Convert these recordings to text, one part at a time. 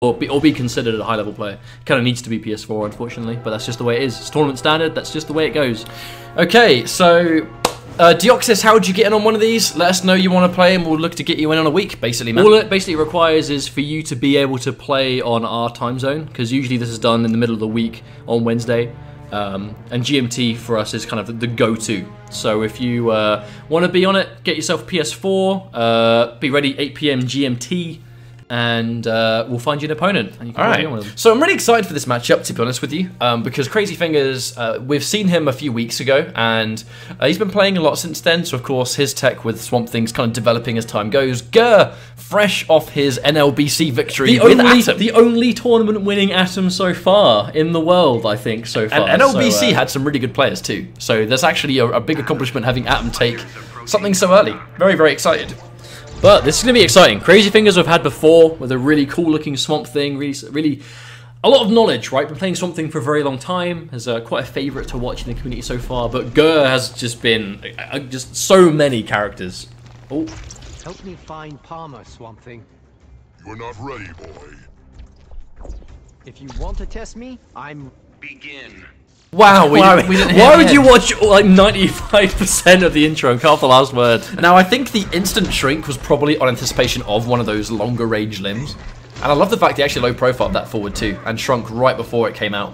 or be, or be considered a high level player. Kind of needs to be PS4, unfortunately, but that's just the way it is. It's tournament standard. That's just the way it goes. Okay, so uh, Deoxys, how would you get in on one of these? Let us know you want to play, and we'll look to get you in on a week, basically, man. All it basically requires is for you to be able to play on our time zone, because usually this is done in the middle of the week on Wednesday. Um, and GMT for us is kind of the, go-to. So if you uh, want to be on it, get yourself PS4, uh, be ready 8 p.m. GMT, and uh, we'll find you an opponent. And you can All play on with them. So I'm really excited for this matchup, to be honest with you, um, because Crazy Fingers, uh, we've seen him a few weeks ago, and uh, he's been playing a lot since then. So of course, his tech with Swamp Thing's kind of developing as time goes. Grr, fresh off his NLBC victory The with only, Atom. the only tournament winning Atom so far in the world, I think, so far. and NLBC So, uh, had some really good players too. So there's actually a, a big accomplishment having Atom take something so early. Very, very excited. But this is going to be exciting. Crazy Fingers we've had before with a really cool looking Swamp Thing. Really, really a lot of knowledge, right? Been playing Swamp Thing for a very long time. Has uh, quite a favourite to watch in the community so far. But Grr has just been uh, uh, just so many characters. Oh, Help me find Palmer, Swamp Thing. You're not ready, boy. If you want to test me, I'm. Begin. Wow, we, didn't- we didn't why would you watch like 95% of the intro and cut off the last word? Now, I think the instant shrink was probably on anticipation of one of those longer range limbs. And I love the fact he actually low profiled that forward too and shrunk right before it came out.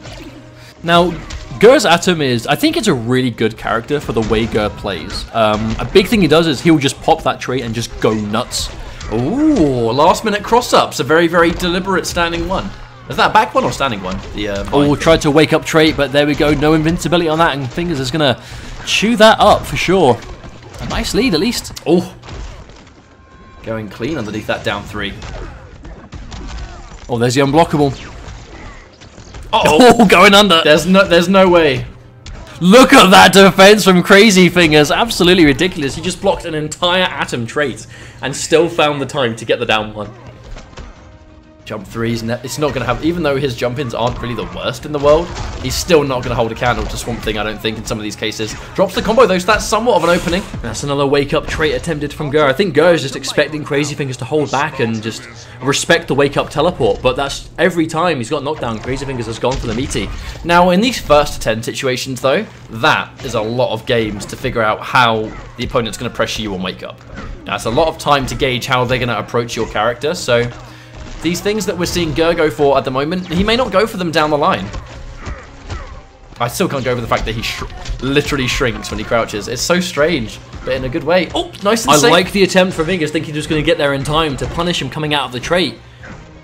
Now, Grr's Atom is, I think it's a really good character for the way Grr plays. Um, a big thing he does is he'll just pop that trait and just go nuts. Ooh, last minute cross ups, a very, very deliberate standing one. Is that a back one or standing one? The uh, Oh, tried to wake up trait, but there we go. No invincibility on that, and Fingers is going to chew that up for sure. A nice lead, at least. Oh, going clean underneath that down three. Oh, there's the unblockable. Oh, Oh, going under. there's no, there's no way. Look at that defense from Crazy Fingers. Absolutely ridiculous. He just blocked an entire Atom trait and still found the time to get the down one. Jump threes, ne- it's not going to have, even though his jump ins aren't really the worst in the world, he's still not going to hold a candle to Swamp Thing, I don't think, in some of these cases. Drops the combo though, so that's somewhat of an opening. That's another wake-up trait attempted from Grr. I think Grr is just expecting Crazy Fingers to hold back and just respect the wake-up teleport, but that's every time he's got knockdown, Crazy Fingers has gone for the meaty. Now, in these first 10 situations, though, that is a lot of games to figure out how the opponent's going to pressure you on wake up. Now, it's a lot of time to gauge how they're going to approach your character, so these things that we're seeing Grr go for at the moment, he may not go for them down the line. I still can't go over the fact that he sh literally shrinks when he crouches. It's so strange, but in a good way. Oh, nice and I safe. like the attempt for Fingers, thinking he's just going to get there in time to punish him coming out of the trait.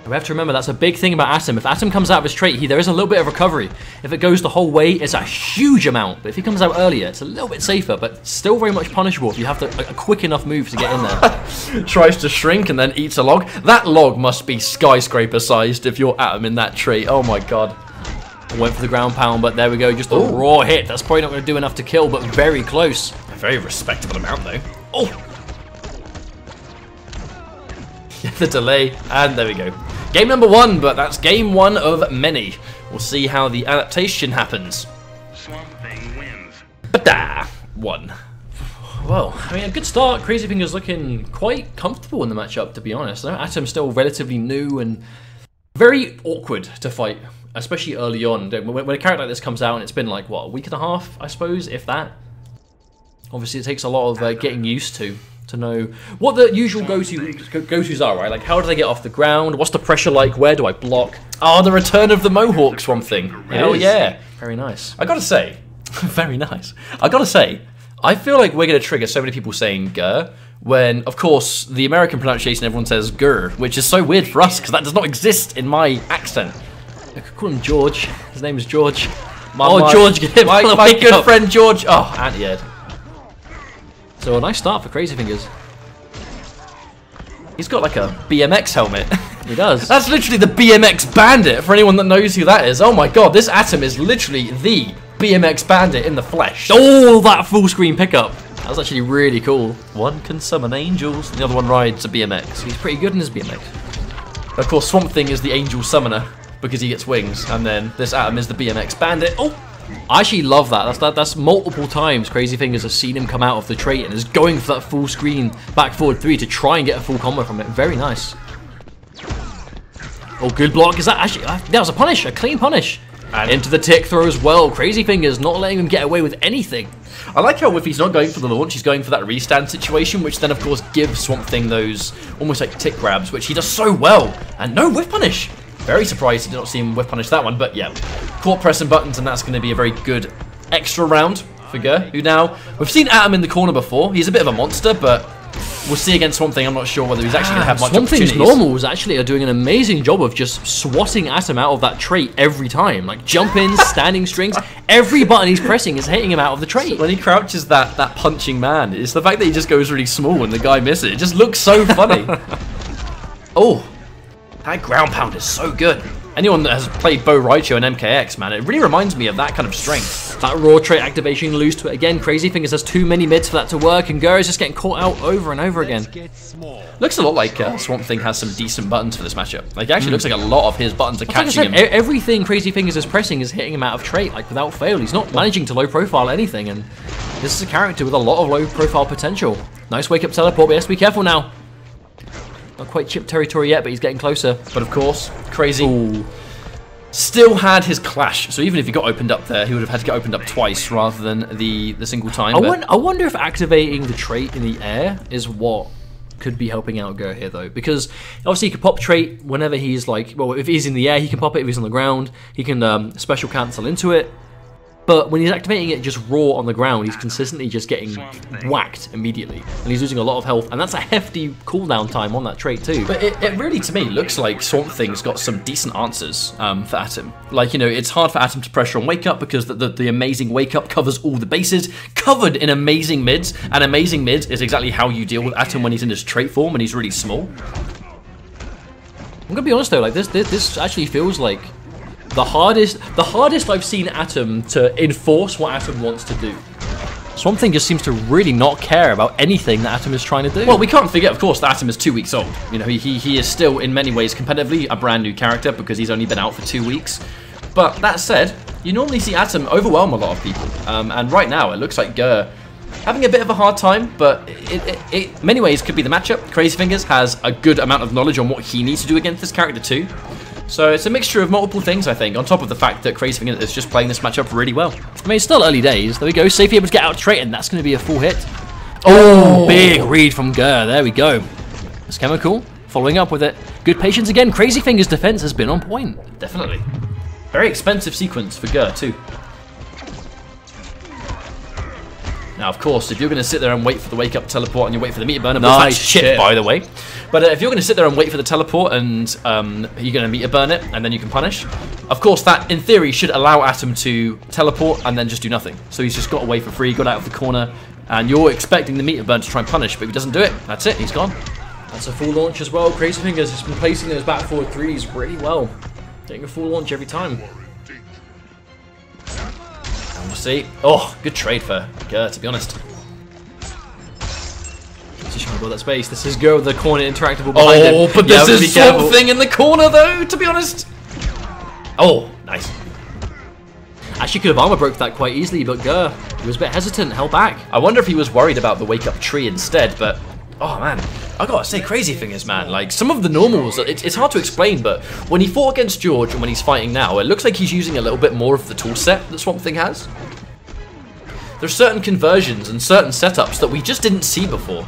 We have to remember that's a big thing about Atom. If Atom comes out of his trait, he, there is a little bit of recovery. If it goes the whole way, it's a huge amount. But if he comes out earlier, it's a little bit safer, but still very much punishable if you have to, a, a quick enough move to get in there. tries to shrink and then eats a log. That log must be skyscraper sized if you're Atom in that tree. Oh my god. Went for the ground pound, but there we go. Just a Ooh. raw hit. That's probably not going to do enough to kill, but very close. A very respectable amount though. Oh! the delay, and there we go. Game number one, but that's game one of many. We'll see how the adaptation happens. Swamp Thing wins. Ba-da! One. Well, I mean, a good start. Crazy Fingers looking quite comfortable in the matchup, to be honest. Atom's still relatively new and very awkward to fight, especially early on. When, when a character like this comes out and it's been like, what, a week and a half, I suppose, if that. Obviously, it takes a lot of uh, getting used to to know what the usual go-to go-tos are, right? Like, how do they get off the ground? What's the pressure like? Where do I block? Oh, the return of the Mohawk one Thing. Hell yeah. Very nice. I gotta say, very nice. I gotta say, I feel like we're gonna trigger so many people saying "gur" when, of course, the American pronunciation everyone says "gur," which is so weird for us because that does not exist in my accent. I could call him George. His name is George. My, oh, my- George, get my, my good up. friend George. Oh, anti-ed. So a nice start for Crazy Fingers. He's got like a BMX helmet. He does. That's literally the BMX Bandit. For anyone that knows who that is, oh my god, this Atom is literally the BMX Bandit in the flesh. Oh, that full screen pickup. That was actually really cool. One can summon angels, and the other one rides a BMX. He's pretty good in his BMX. Of course, Swamp Thing is the angel summoner because he gets wings, and then this Atom is the BMX Bandit. Oh, I actually love that. That's that, that's multiple times Crazy Fingers has seen him come out of the trait and is going for that full screen back forward three to try and get a full combo from it. Very nice. Oh, good block. Is that actually... Uh, that was a punish, a clean punish. And into the tick throw as well. Crazy Fingers not letting him get away with anything. I like how if he's not going for the launch, he's going for that restand situation, which then of course gives Swamp Thing those almost like tick grabs, which he does so well. And no whiff punish. Very surprised he did not see him whiff punish that one, but yeah. Caught pressing buttons, and that's going to be a very good extra round for Grr, who now, we've seen Atom in the corner before. He's a bit of a monster, but we'll see against Swamp Thing. I'm not sure whether he's actually going to have much Swamp Thing's normals actually are doing an amazing job of just swatting Atom out of that trait every time. Like jump ins, standing strings, every button he's pressing is hitting him out of the trait. When he crouches that that punching man, it's the fact that he just goes really small and the guy misses. It just looks so funny. oh, that ground pound is so good. Anyone that has played Bo' Rai Cho and MKX, man, it really reminds me of that kind of strength. That raw trait activation loose to it again. Crazy Fingers has too many mids for that to work, and Grr is just getting caught out over and over again. Looks a lot like uh, Swamp Thing has some decent buttons for this matchup. Like, it actually looks like a lot of his buttons are Like I catching said, him. everything Crazy Fingers is pressing is hitting him out of trait, like without fail. He's not managing to low profile anything, and this is a character with a lot of low profile potential. Nice wake up teleport, but to be careful now. Not quite chip territory yet, but he's getting closer. But of course, Crazy still had his clash. So even if he got opened up there, he would have had to get opened up twice rather than the, the single time. I, I wonder if activating the trait in the air is what could be helping out Grr here, though. Because obviously he could pop trait whenever he's like, well, if he's in the air, he can pop it. If he's on the ground, he can um, special cancel into it. But when he's activating it just raw on the ground, he's consistently just getting whacked immediately. And he's losing a lot of health. And that's a hefty cooldown time on that trait, too. But it, it really, to me, looks like Swamp Thing's got some decent answers um, for Atom. Like, you know, it's hard for Atom to pressure on Wake Up because the, the, the amazing Wake Up covers all the bases, covered in amazing mids, and amazing mids is exactly how you deal with Atom when he's in his trait form and he's really small. I'm gonna be honest though, like this, this, this actually feels like the hardest, the hardest I've seen Atom to enforce what Atom wants to do. Swamp Thing just seems to really not care about anything that Atom is trying to do. Well, we can't forget, of course, that Atom is two weeks old. You know, he, he, he is still, in many ways, competitively a brand new character because he's only been out for two weeks. But that said, you normally see Atom overwhelm a lot of people. Um, and right now, it looks like Grr having a bit of a hard time, but it, it, it many ways could be the matchup. Crazy Fingers has a good amount of knowledge on what he needs to do against this character too. So it's a mixture of multiple things, I think, on top of the fact that Crazy Fingers is just playing this matchup really well. I mean, it's still early days. There we go. Safely able to get out trait, and that's going to be a full hit. Oh, oh! big read from Grr. There we go. It's chemical. Following up with it. Good patience again. Crazy Fingers' defense has been on point. Definitely. Very expensive sequence for Grr too. Now, of course, if you're going to sit there and wait for the wake up teleport and you wait for the meter burner, but Nice that's shit, chip. by the way. But uh, if you're going to sit there and wait for the teleport and um, you're going to meter burn it and then you can punish, of course, that in theory should allow Atom to teleport and then just do nothing. So he's just got away for free, got out of the corner, and you're expecting the meter burn to try and punish, but if he doesn't do it, that's it, he's gone. That's a full launch as well. Crazy Fingers has been placing those back forward threes really well. Getting a full launch every time. We'll see. Oh, good trade for Grr, to be honest. Just trying to build that space. This is Grr with the corner interactable behind him. Oh, but You this have to be is something in the corner, though, to be honest. Oh, nice. Actually, could have armor broke that quite easily, but Grr he was a bit hesitant, held back. I wonder if he was worried about the wake up tree instead, but oh man, I gotta say, crazy thing is, man, like some of the normals, it, it's hard to explain, but when he fought against George and when he's fighting now, it looks like he's using a little bit more of the tool set that Swamp Thing has. There's certain conversions and certain setups that we just didn't see before.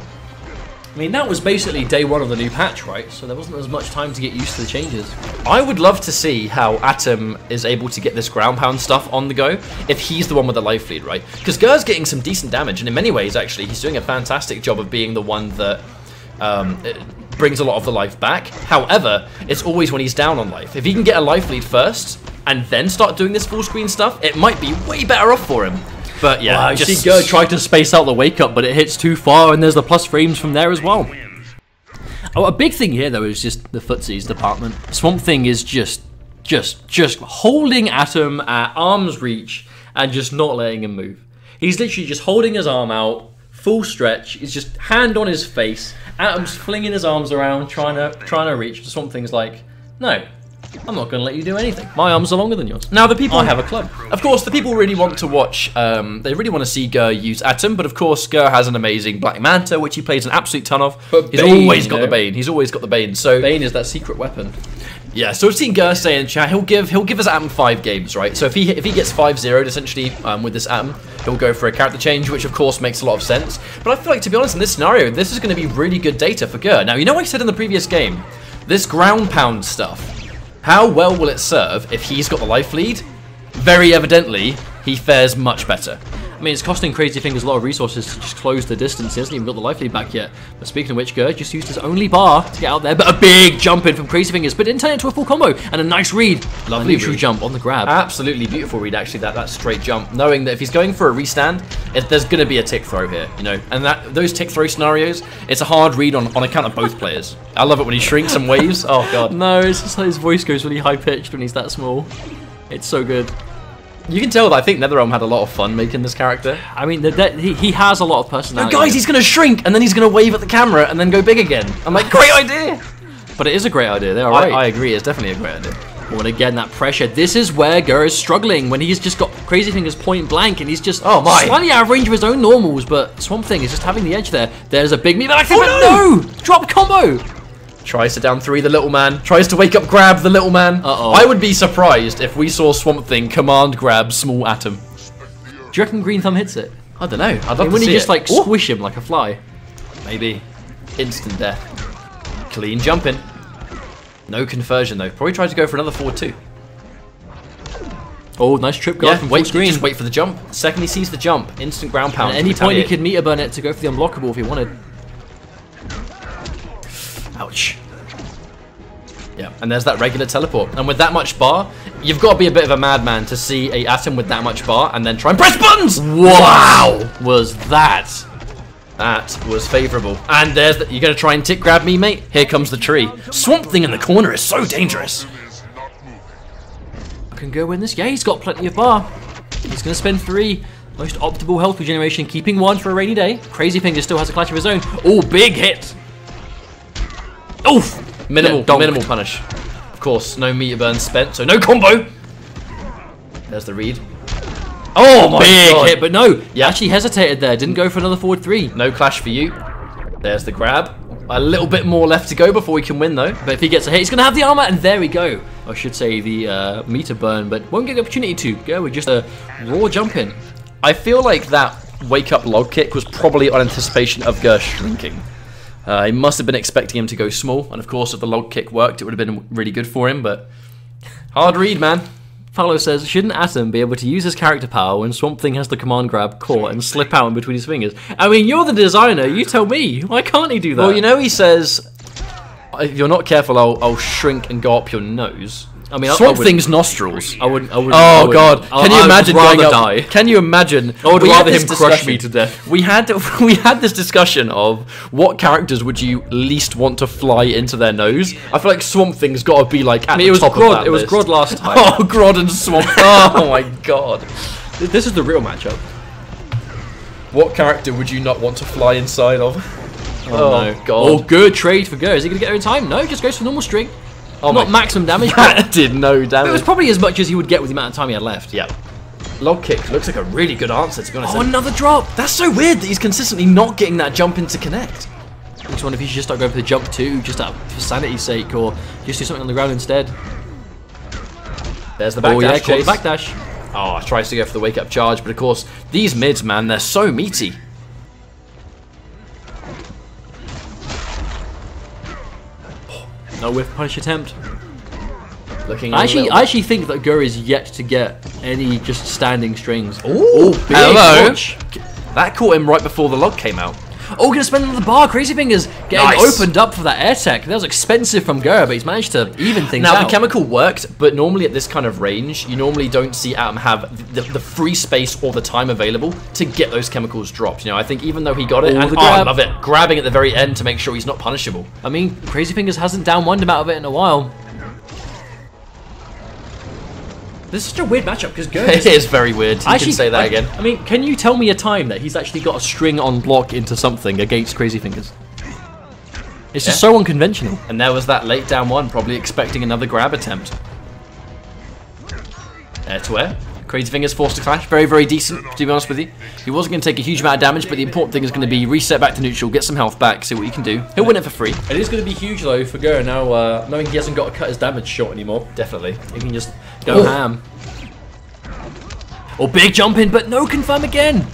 I mean, that was basically day one of the new patch, right? So there wasn't as much time to get used to the changes. I would love to see how Atom is able to get this ground pound stuff on the go if he's the one with the life lead, right? Because Grr's getting some decent damage, and in many ways, actually, he's doing a fantastic job of being the one that um, brings a lot of the life back. However, it's always when he's down on life. If he can get a life lead first and then start doing this full screen stuff, it might be way better off for him. But yeah, Wow, just see Grr tried to space out the wake up, but it hits too far, and there's the plus frames from there as well. Oh, a big thing here though is just the footsies department. Swamp Thing is just, just, just holding Atom at arm's reach and just not letting him move. He's literally just holding his arm out, full stretch. He's just hand on his face. Atom's flinging his arms around, trying to trying to reach. Swamp Thing's like, no, I'm not going to let you do anything. My arms are longer than yours. Now the people I have a club. Of course, the people really want to watch. Um, they really want to see Grr use Atom, but of course, Grr has an amazing Black Manta, which he plays an absolute ton of. But He's Bane, always got you the. Bane. He's always got the Bane. So Bane is that secret weapon. Yeah, so we've seen Grr say in chat he'll give he'll give us Atom five games, right? So if he if he gets 5-0'd essentially um, with this Atom, he'll go for a character change, which of course makes a lot of sense. But I feel like to be honest, in this scenario, this is going to be really good data for Grr. Now you know what I said in the previous game, this ground pound stuff, how well will it serve if he's got the life lead? Very evidently, he fares much better. I mean, it's costing Crazy Fingers a lot of resources to just close the distance. He hasn't even got the life lead back yet. But speaking of which, Grr just used his only bar to get out there. But a big jump in from Crazy Fingers, but didn't turn it into a full combo. And a nice read. Lovely neutral jump on the grab. Absolutely beautiful read, actually, that, that straight jump. Knowing that if he's going for a restand, it, there's going to be a tick throw here, you know? And that those tick throw scenarios, it's a hard read on, on account of both players. I love it when he shrinks and waves. Oh, God. no, it's just like his voice goes really high pitched when he's that small. It's so good. You can tell that I think NetherRealm had a lot of fun making this character. I mean, the, the, he, he has a lot of personality. No, guys, he's going to shrink, and then he's going to wave at the camera, and then go big again. I'm like, great idea! But it is a great idea. They are I, right. I agree, it's definitely a great idea. Well, and again, that pressure. This is where Grr is struggling when he's just got Crazy Fingers point blank and he's just Oh, my. slightly out of range of his own normals. But Swamp Thing is just having the edge there. There's a big meat back Oh, but no! Drop combo! Tries to down three the little man. Tries to wake up grab the little man. Uh-oh. I would be surprised if we saw Swamp Thing command grab small atom. Do you reckon Green Thumb hits it? I don't know. I'd love And to when he see just it. like Ooh. squish him like a fly. Maybe. Instant death. Clean jumping. No conversion though. Probably tried to go for another 4-2. Oh, nice trip guard Yeah, from wait, full screen. just wait for the jump. Second he sees the jump, instant ground pound. At any point he could meter burn it to go for the unblockable if he wanted. Ouch. Yeah, and there's that regular teleport. And with that much bar, you've got to be a bit of a madman to see a atom with that much bar and then try and press buttons! Wow! Was that? That was favourable. And there's the, you gonna try and tick grab me, mate? Here comes the tree. Swamp Thing in the corner is so dangerous. I Can go in this? Yeah, he's got plenty of bar. He's going to spend three. Most optimal health regeneration, keeping one for a rainy day. Crazy Finger still has a clutch of his own. Oh, big hit! Oof! Minimal, Yeah, minimal punish. Of course, no meter burn spent, so no combo. There's the read. Oh my Big god! hit, but no. Yeah. Actually hesitated there. Didn't go for another forward three. No clash for you. There's the grab. A little bit more left to go before we can win, though. But if he gets a hit, he's going to have the armor, and there we go. I should say the uh, meter burn, but won't get the opportunity to go with just a raw jump in. I feel like that wake up log kick was probably on anticipation of Grr shrinking. Uh, he must have been expecting him to go small, and of course, if the log kick worked, it would have been really good for him. But hard read, man. Fallow says, shouldn't Atom be able to use his character power when Swamp Thing has the command grab caught and slip out in between his fingers? I mean, you're the designer, you tell me. Why can't he do that? Well, you know, he says, if you're not careful, I'll, I'll shrink and go up your nose. I mean, I- I Swamp wouldn't- Thing's nostrils. I wouldn't. I wouldn't oh, I Oh wouldn't. God! I- Can you I would imagine rather going up? die? Can you imagine? I would we had rather this him crush discussion- me to death. We had we had this discussion of what characters would you least want to fly into their nose. I feel like Swamp Thing's got to be like at I mean, the it was top of Grodd. that It was list. Grodd last time. Oh, Grodd and Swamp. oh my God! This is the real matchup. What character would you not want to fly inside of? Oh, oh no. God! Oh, good trade for Grr. Is he going to get there in time? No, just goes for normal string. Oh Not my- maximum damage, that did no damage. it was probably as much as he would get with the amount of time he had left. Yeah. Log kick looks like a really good answer to be honest. Oh, another drop. That's so weird that he's consistently not getting that jump in to connect. Just wonder if he should just start going for the jump too, just out for sanity's sake, or just do something on the ground instead. There's the backdash oh yeah, chase. the backdash. Oh, tries to go for the wake up charge, but of course, these mids, man, they're so meaty. No whiff punish attempt. Looking I actually, I actually think that Grr is yet to get any just standing strings. Ooh, big hello. punch. That caught him right before the log came out. Oh, gonna spend another bar. Crazy Fingers getting Nice. opened up for that air tech. That was expensive from Grr, but he's managed to even things Now, out. the chemical worked, but normally at this kind of range, you normally don't see Atom have the, the free space or the time available to get those chemicals dropped. You know, I think even though he got it, Oh, and, oh, I love it, grabbing at the very end to make sure he's not punishable. I mean, Crazy Fingers hasn't down one him out of it in a while. This is such a weird matchup because Grr it is very weird. You can say that like, again. I mean, can you tell me a time that he's actually got a string on block into something against Crazy Fingers? It's just so unconventional. And there was that late down one, probably expecting another grab attempt. Air to air. Crazy Fingers forced to clash. Very, very decent, to be honest with you. He wasn't going to take a huge amount of damage, but the important thing is going to be reset back to neutral, get some health back, see what you can do. He'll win it for free. It is going to be huge though for Grr now, uh, knowing he hasn't got to cut his damage short anymore. Definitely. He can just go Oh. ham. Or big jump in, but no confirm again.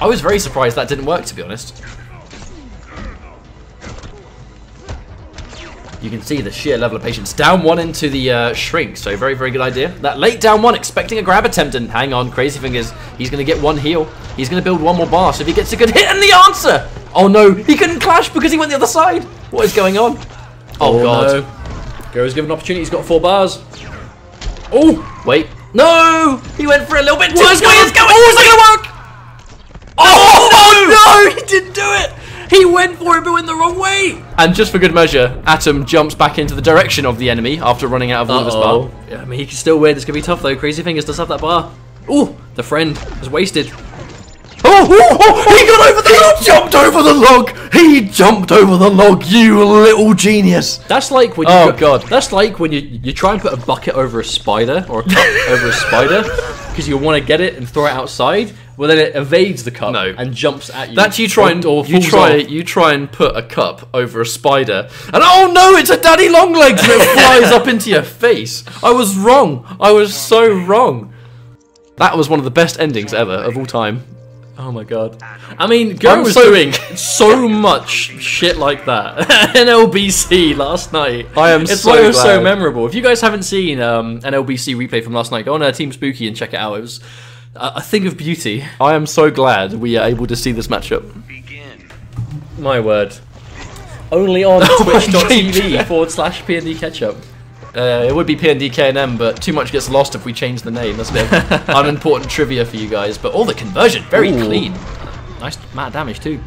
I was very surprised that didn't work, to be honest. You can see the sheer level of patience. Down one into the uh, shrink, so very, very good idea. That late down one, expecting a grab attempt, and hang on, Crazy Fingers, he's going to get one heal. He's going to build one more bar, so if he gets a good hit, and the answer! Oh no, he couldn't clash because he went the other side. What is going on? Oh, god. no. Grr's given an opportunity, he's got four bars. Oh! Wait. No! He went for a little bit too Where's going? It's going. Oh, is that going to work? Oh, no! no! He didn't do it. He went for it, but went the wrong way. And just for good measure, Atom jumps back into the direction of the enemy after running out of all of his Uh-oh. bar. Yeah, I mean, he can still win. It's going to be tough though. Crazy Fingers does have that bar. Oh, the friend is wasted. Oh, oh, oh, oh, he got over the log! He jumped over the log! He jumped over the log, you little genius! That's like when you Oh, go- God. That's like when you you try and put a bucket over a spider or a cup over a spider because you want to get it and throw it outside. Well, then it evades the cup No. and jumps at you. That's you try and or, or you try off. you try and put a cup over a spider, and oh no, it's a daddy long legs and it flies up into your face. I was wrong. I was so wrong. That was one of the best endings ever of all time. Oh my god. I mean, Go I'm was so- doing so much shit like that in LBC last night. I am it's so why it was so memorable. If you guys haven't seen um, an LBC replay from last night, go on uh, Team Spooky and check it out. It was a, a thing of beauty. I am so glad we are able to see this matchup. Begin. My word. Only on Oh my twitch.tv forward slash PND Ketchup. Uh, it would be PNDKNM, but too much gets lost if we change the name. That's a bit of unimportant trivia for you guys. But all the conversion, very Ooh. clean. Nice amount of damage too.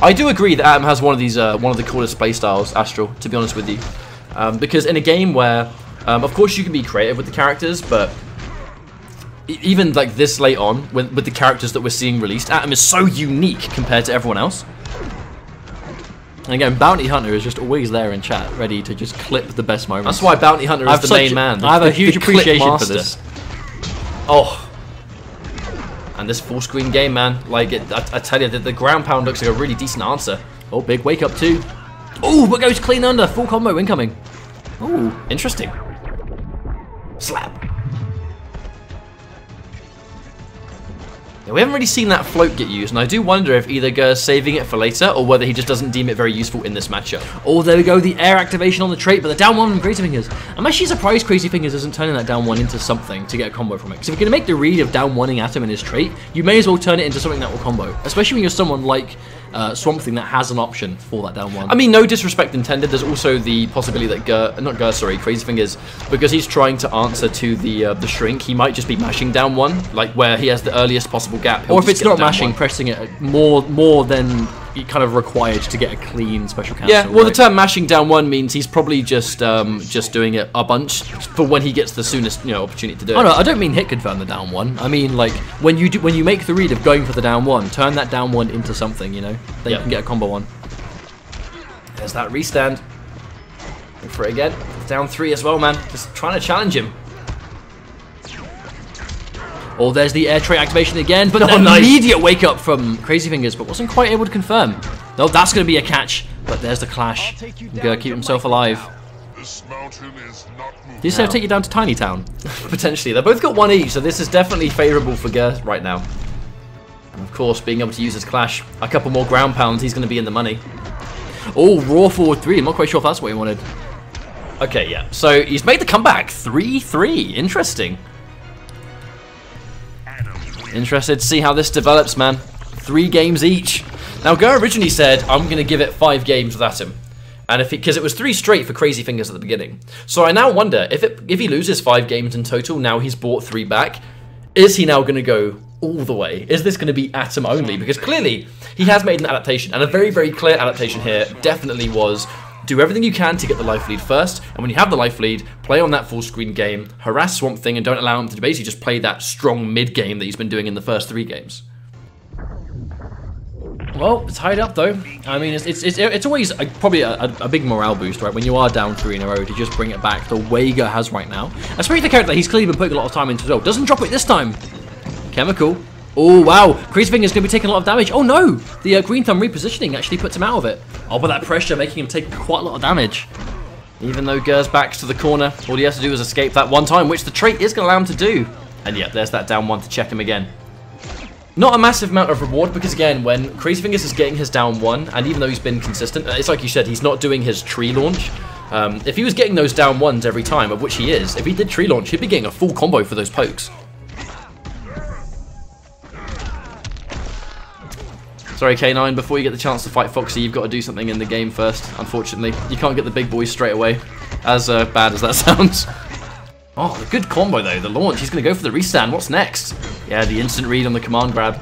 I do agree that Atom has one of these, uh, one of the coolest play styles, Astral. To be honest with you, um, because in a game where, um, of course, you can be creative with the characters, but even like this late on, when, with the characters that we're seeing released, Atom is so unique compared to everyone else. And again, Bounty Hunter is just always there in chat, ready to just clip the best moments. That's why Bounty Hunter is the main a- man. I have a huge appreciation for this. Oh. And this full screen game, man. Like, it, I, I tell you, the, the ground pound looks like a really decent answer. Oh, big wake up too. Oh, but goes clean under. Full combo incoming. Oh, interesting. Slap. We haven't really seen that float get used, and I do wonder if either Grr's saving it for later, or whether he just doesn't deem it very useful in this matchup. Oh, there we go. The air activation on the trait, but the down one from Crazy Fingers. I'm actually surprised Crazy Fingers isn't turning that down one into something to get a combo from it. Because if you're going to make the read of down oneing Atom in his trait, you may as well turn it into something that will combo. Especially when you're someone like uh, Swamp Thing that has an option for that down one. I mean, no disrespect intended. There's also the possibility that Grr, not Grr, sorry, Crazy Fingers, because he's trying to answer to the uh, the shrink, he might just be mashing down one, like where he has the earliest possible gap. or if it's not mashing, one. pressing it more more than it kind of required to get a clean special cancel. Yeah, well, the term mashing down one means he's probably just um, just doing it a bunch for when he gets the soonest you know opportunity to do it. Oh no, I don't mean hit confirm the down one. I mean like when you do when you make the read of going for the down one, turn that down one into something, you know, that you can get a combo one. There's that restand. Go for it again. It's down three as well, man. Just trying to challenge him. Or there's the air trait activation again, but Oh, an nice. immediate wake up from Crazy Fingers, but wasn't quite able to confirm. No, that's going to be a catch, but there's the clash. I'll take Gonna keep to himself alive. now. This mountain is not moving. Did you say I'll take you down to Tiny Town? Potentially. They've both got one each, so this is definitely favourable for Grr right now. And of course, being able to use his clash, a couple more ground pounds, he's going to be in the money. Oh, raw forward three. I'm not quite sure if that's what he wanted. Okay, yeah. So he's made the comeback. 3-3. Interesting. Interested to see how this develops, man. Three games each. Now, Grr originally said, I'm going to give it five games without him. And if because it was three straight for Crazy Fingers at the beginning. So I now wonder, if it if he loses five games in total, now he's bought three back, is he now going to go all the way? Is this going to be Atom only? Because clearly, he has made an adaptation. And a very, very clear adaptation here definitely was do everything you can to get the life lead first, and when you have the life lead, play on that full screen game, harass Swamp Thing, and don't allow him to basically just play that strong mid game that he's been doing in the first three games. Well, it's tied up though. I mean, it's it's, it's, it's always a, probably a, a, big morale boost, right? When you are down three in a row to just bring it back the way has right now. Especially the character he's clearly been putting a lot of time into as well. Doesn't drop it this time. Chemical. Oh, wow. Crazy Finger's going to be taking a lot of damage. Oh, no. The uh, Green Thumb repositioning actually puts him out of it. Oh, but that pressure making him take quite a lot of damage. Even though Grr's back to the corner, all he has to do is escape that one time, which the trait is going to allow him to do. And yeah, there's that down one to check him again. Not a massive amount of reward because again, when Crazy Fingers is getting his down one, and even though he's been consistent, it's like you said, he's not doing his tree launch. Um, if he was getting those down ones every time, of which he is, if he did tree launch, he'd be getting a full combo for those pokes. Sorry, K9, before you get the chance to fight Foxy, you've got to do something in the game first, unfortunately. You can't get the big boys straight away, as uh, bad as that sounds. Oh, the good combo though, the launch. He's going to go for the restand. What's next? Yeah, the instant read on the command grab.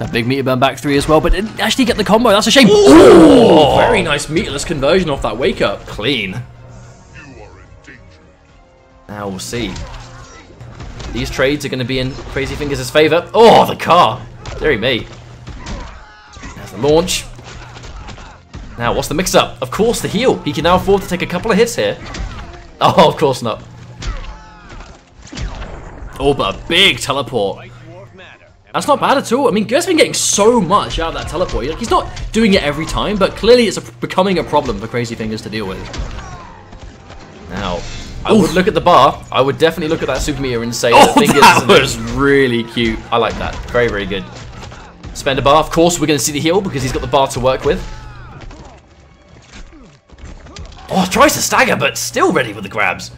That big meter burn back three as well, but didn't actually get the combo. That's a shame. Oh, Very nice meterless conversion off that wake up. Clean. You are in danger. Now we'll see. These trades are going to be in Crazy Fingers' favour. Oh, the car. Deary me. The launch. Now, what's the mix-up? Of course, the heal. He can now afford to take a couple of hits here. Oh, of course not. Oh, but a big teleport. That's not bad at all. I mean, Grr's been getting so much out of that teleport. Like, he's not doing it every time, but clearly it's a, becoming a problem for Crazy Fingers to deal with. Now, I would look at the bar. I would definitely look at that super meter and say Oh, that fingers that is was really cute. I like that. Very, very good. Spend a bar. Of course, we're going to see the heal because he's got the bar to work with. Oh, tries to stagger, but still ready with the grabs.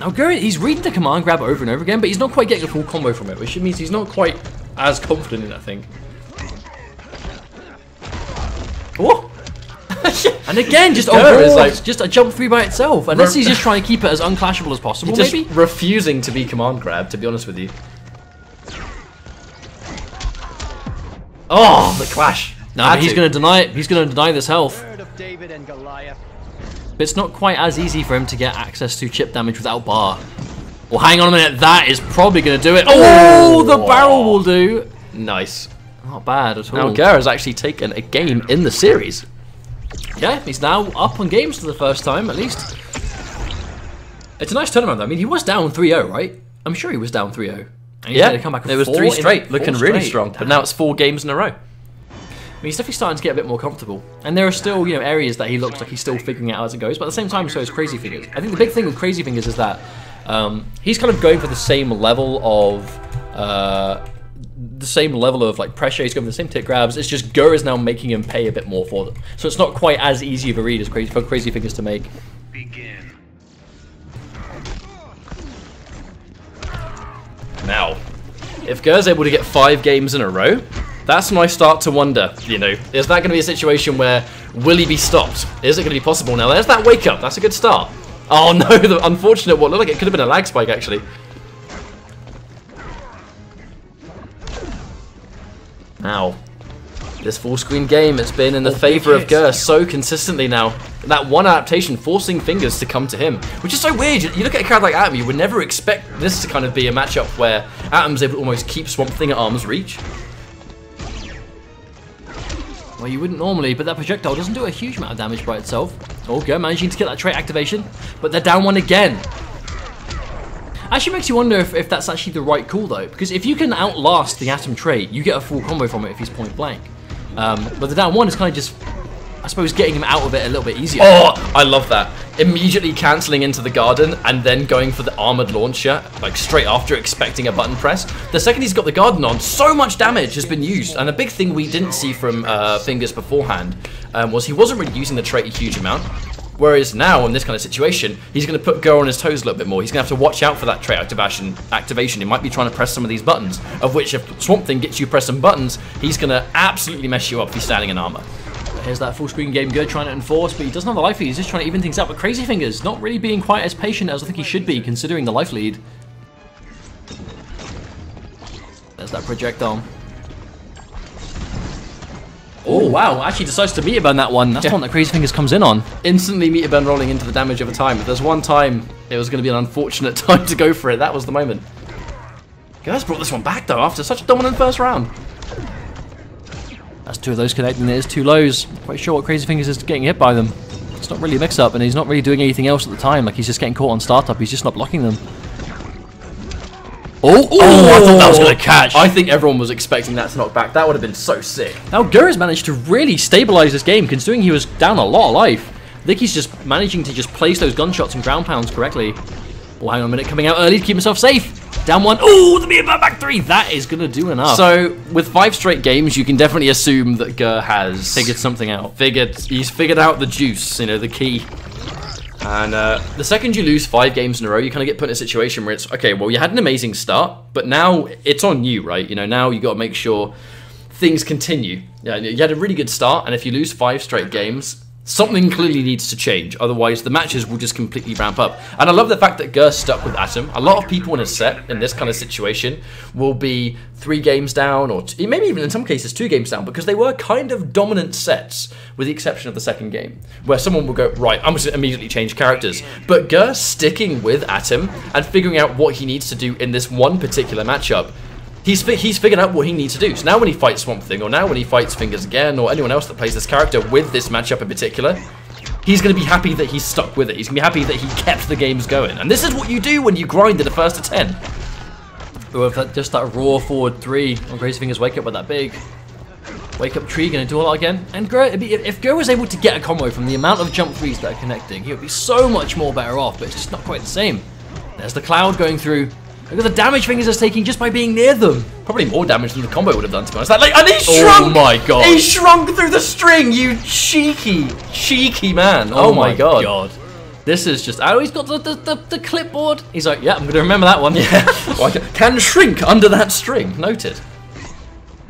Now, Grr, he's reading the command grab over and over again, but he's not quite getting a full combo from it, which means he's not quite as confident in it, I think. Oh, And again, just Grr overall, is like- just a jump three by itself. Unless he's just trying to keep it as unclashable as possible, maybe? refusing to be command grab, to be honest with you. Oh, the clash. No, Had but he's going to deny it. He's going to deny this health. Of David and Goliath. But it's not quite as easy for him to get access to chip damage without bar. Well, hang on a minute. That is probably going to do it. Oh, the barrel will do. Nice. Not bad at all. Now, has actually taken a game in the series. Yeah, he's now up on games for the first time, at least. It's a nice turnaround, though. I mean, he was down 3-0, right? I'm sure he was down 3-0. And he's Yeah, come back it was three straight, four looking really straight. strong. But now it's four games in a row. I mean, he's definitely starting to get a bit more comfortable. And there are still, you know, areas that he looks like he's still figuring out as it goes. But at the same time, so is Crazy Fingers. I think the big thing with Crazy Fingers is that um, he's kind of going for the same level of. Uh, the same level of like pressure, he's going for the same tick grabs. It's just Grr is now making him pay a bit more for them. So it's not quite as easy of a read as crazy for Crazy Fingers to make. Begin. Now, if Grr's able to get five games in a row, that's when I start to wonder, you know, is that going to be a situation where will he be stopped? Is it going to be possible now? There's that wake up. That's a good start. Oh no, the unfortunate one. Looked like it could have been a lag spike actually. Now, this full screen game, it's been in the Oh, favour of. Grr so consistently now. That one adaptation forcing fingers to come to him, which is so weird. You look at a character like Atom, you would never expect this to kind of be a matchup where Atom's able to almost keep Swamp Thing at arm's reach. Well, you wouldn't normally, but that projectile doesn't do a huge amount of damage by itself. Oh, Grr managing to get that trait activation, but they're down one again. Actually makes you wonder if, if that's actually the right call though, because if you can outlast the Atom trait, you get a full combo from it if he's point blank. Um, but the down one is kind of just, I suppose, getting him out of it a little bit easier. Oh, I love that. Immediately cancelling into the garden and then going for the armored launcher, like straight after expecting a button press. The second he's got the garden on, so much damage has been used. And a big thing we didn't see from uh, Fingers beforehand um, was he wasn't really using the trait a huge amount. Whereas now, in this kind of situation, he's going to put Go on his toes a little bit more. He's going to have to watch out for that trait activation. Activation. He might be trying to press some of these buttons, of which if Swamp Thing gets you pressing buttons, he's going to absolutely mess you up if he's standing in armor. Here's that full screen game good trying to enforce, but he doesn't have the life lead. He's just trying to even things out. But Crazy Fingers not really being quite as patient as I think he should be, considering the life lead. There's that projectile. Oh wow! Actually decides to meter burn that one. That's Yeah. one that Crazy Fingers comes in on. instantly meter burn rolling into the damage over time. If there's one time it was going to be an unfortunate time to go for it, that was the moment. Guys brought this one back though after such a dominant first round. That's two of those connecting. There's two lows. Quite sure what Crazy Fingers is getting hit by them. It's not really a mix-up, and he's not really doing anything else at the time. Like, he's just getting caught on startup. He's just not blocking them. Oh, oh, I thought that was going to oh. catch. I think everyone was expecting that to knock back. That would have been so sick. Now Grr's managed to really stabilize this game, considering he was down a lot of life. I think he's just managing to just place those gunshots and ground pounds correctly. Oh, hang on a minute, coming out early to keep himself safe. Down one. Oh, the Mia back three. That is going to do enough. So with five straight games, you can definitely assume that Grr has figured something out. figured he's figured out the juice, you know, the key. And uh, the second you lose five games in a row, you kind of get put in a situation where it's okay. Well, you had an amazing start, but now it's on you, right? You know, now you got to make sure things continue. Yeah, you had a really good start, and if you lose five straight games, something clearly needs to change. Otherwise, the matches will just completely ramp up. And I love the fact that Grr stuck with Atom. A lot of people in a set in this kind of situation will be three games down, or maybe even in some cases two games down, because they were kind of dominant sets, with the exception of the second game, where someone will go, right, I'm just going to immediately change characters. But Grr sticking with Atom and figuring out what he needs to do in this one particular matchup He's, fi- he's figured out what he needs to do. So now when he fights Swamp Thing, or now when he fights Fingers again, or anyone else that plays this character with this matchup in particular, he's going to be happy that he's stuck with it. He's going to be happy that he kept the games going. And this is what you do when you grind in the first to 10. Or if that, just that raw forward three on Crazy Fingers wake up with that big wake up tree, gonna do all that again. And be- if Grr was able to get a combo from the amount of jump threes that are connecting, he would be so much more better off. But it's just not quite the same. There's the cloud going through. Look at the damage Fingers is taking just by being near them. Probably more damage than the combo would have done, to be honest. Like, and he shrunk! Oh shrunk! my God. He shrunk through the string, you cheeky, cheeky man. Oh, my god. god. This is just. Oh, he's got the, the, the, the clipboard. He's like, yeah, I'm gonna remember that one. Yeah. Well, can, can shrink under that string. Noted.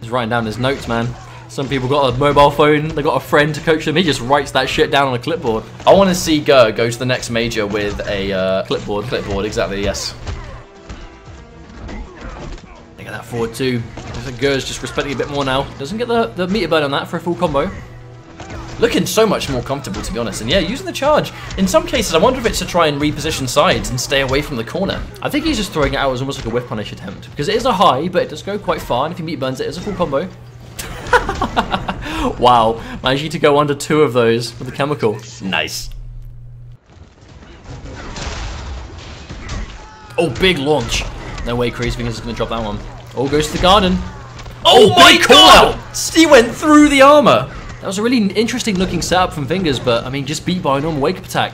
He's writing down his notes, man. Some people got a mobile phone, they got a friend to coach them. He just writes that shit down on a clipboard. I want to see Grr go to the next major with a uh, Clipboard. Clipboard, exactly. Yes. Forward two. I think Grr's just respecting a bit more now. Doesn't get the, the meter burn on that for a full combo. Looking so much more comfortable, to be honest. And yeah, using the charge. In some cases, I wonder if it's to try and reposition sides and stay away from the corner. I think he's just throwing it out as almost like a whiff punish attempt. Because it is a high, but it does go quite far. And if he meat burns it, it's a full combo. wow. Managing to go under two of those with the chemical. Nice. Oh, big launch. No way Crazy Fingers is going to drop that one. All goes to the garden. Oh, my god! out. He went through the armor. That was a really interesting looking setup from Fingers, but I mean, just beat by a normal wake up attack.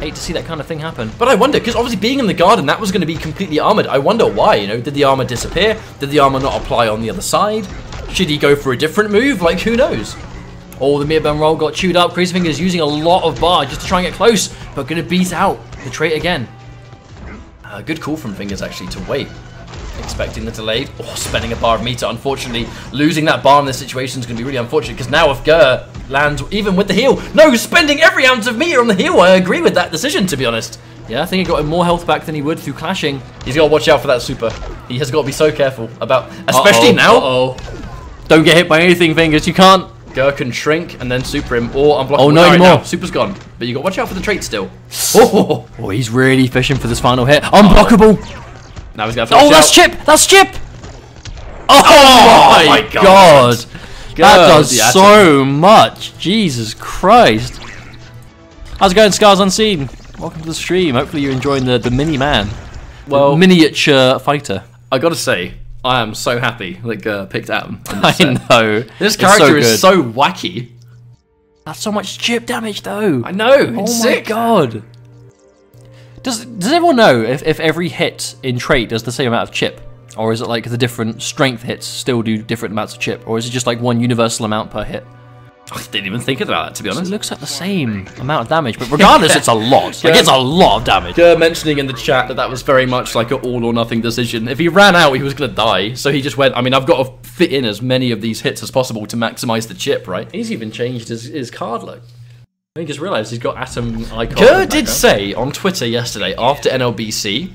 Hate to see that kind of thing happen. But I wonder, because obviously being in the garden, that was going to be completely armored. I wonder why, you know, did the armor disappear? Did the armor not apply on the other side? Should he go for a different move? Like, who knows? Oh, the Mirban roll got chewed up. Crazy Fingers using a lot of bar just to try and get close, but going to beat out the trait again. Uh, good call from Fingers, actually, to wait. Expecting the delayed. Oh, spending a bar of meter. Unfortunately, losing that bar in this situation is going to be really unfortunate, because now if Grr lands even with the heal, no, spending every ounce of meter on the heal, I agree with that decision, to be honest. Yeah, I think he got him more health back than he would through clashing. He's got to watch out for that super. He has got to be so careful about, especially Uh-oh, now. Uh-oh. Don't get hit by anything, Fingers. You can't. Grr can shrink and then super him or unblock Oh, no Alright, anymore. now, Super's gone. But you got to watch out for the trait still. Oh oh, oh, oh, he's really fishing for this final hit. Oh. Unblockable. Now he's to Oh, that's out. Chip. That's Chip. Oh, oh my my God. God. That does atom. so much. Jesus Christ. How's it going, Scars Unseen? Welcome to the stream. Hopefully you're enjoying the, the mini man. Well- miniature fighter. I got to say, I am so happy that picked this I set. know. This character so is so wacky. That's so much chip damage, though. I know. Oh it's oh sick. my god. Does Does everyone know if, if every hit in trait does the same amount of chip? Or is it like the different strength hits still do different amounts of chip? Or is it just like one universal amount per hit? I didn't even think about that, to be honest. It looks like the same amount of damage, but regardless, it's a lot. Like, Yeah. it's a lot of damage. Grr mentioning in the chat that that was very much like an all or nothing decision. If he ran out, he was going to die. So he just went, I mean, I've got to fit in as many of these hits as possible to maximize the chip, right? He's even changed his, his card look. I think he's realised he's got Atom icon. Grr did say on Twitter yesterday after NLBC,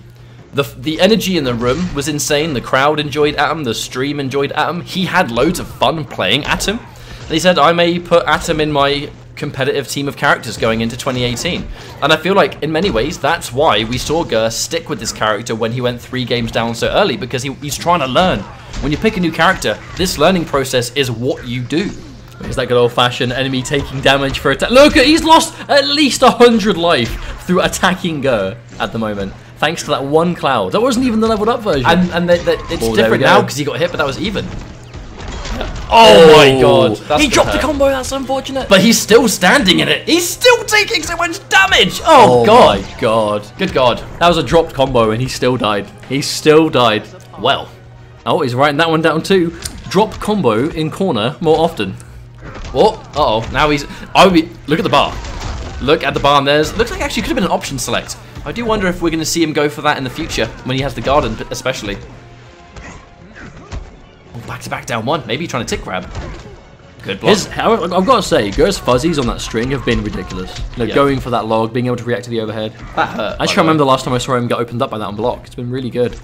the the energy in the room was insane. The crowd enjoyed Atom. The stream enjoyed Atom. He had loads of fun playing Atom. And he said, "I may put Atom in my competitive team of characters going into 2018." And I feel like in many ways that's why we saw Grr stick with this character when he went three games down so early because he, he's trying to learn. When you pick a new character, this learning process is what you do. It's that good old fashioned enemy taking damage for attack. Look, he's lost at least 100 life through attacking Grr at the moment. Thanks to that one cloud. That wasn't even the leveled up version. And and they, they, it's Oh, different now because he got hit, but that was even. oh, oh my God, that's he dropped the hurt. combo, that's unfortunate. But he's still standing in it. He's still taking so much damage. Oh, oh god. my god. Good god. That was a dropped combo and he still died. He still died. Well, Oh, he's writing that one down too. Drop combo in corner more often. What? Uh oh. Now he's. Oh, look at the bar. Look at the bar. And there's. Looks like actually could have been an option select. I do wonder if we're going to see him go for that in the future when he has the garden, but especially. Oh, back to back down one. Maybe trying to tick grab. Good block. His, I've got to say, Grr's fuzzies on that string have been ridiculous. Yeah. going for that log, being able to react to the overhead. that hurt. I just can't remember the last time I saw him get opened up by that on block. It's been really good.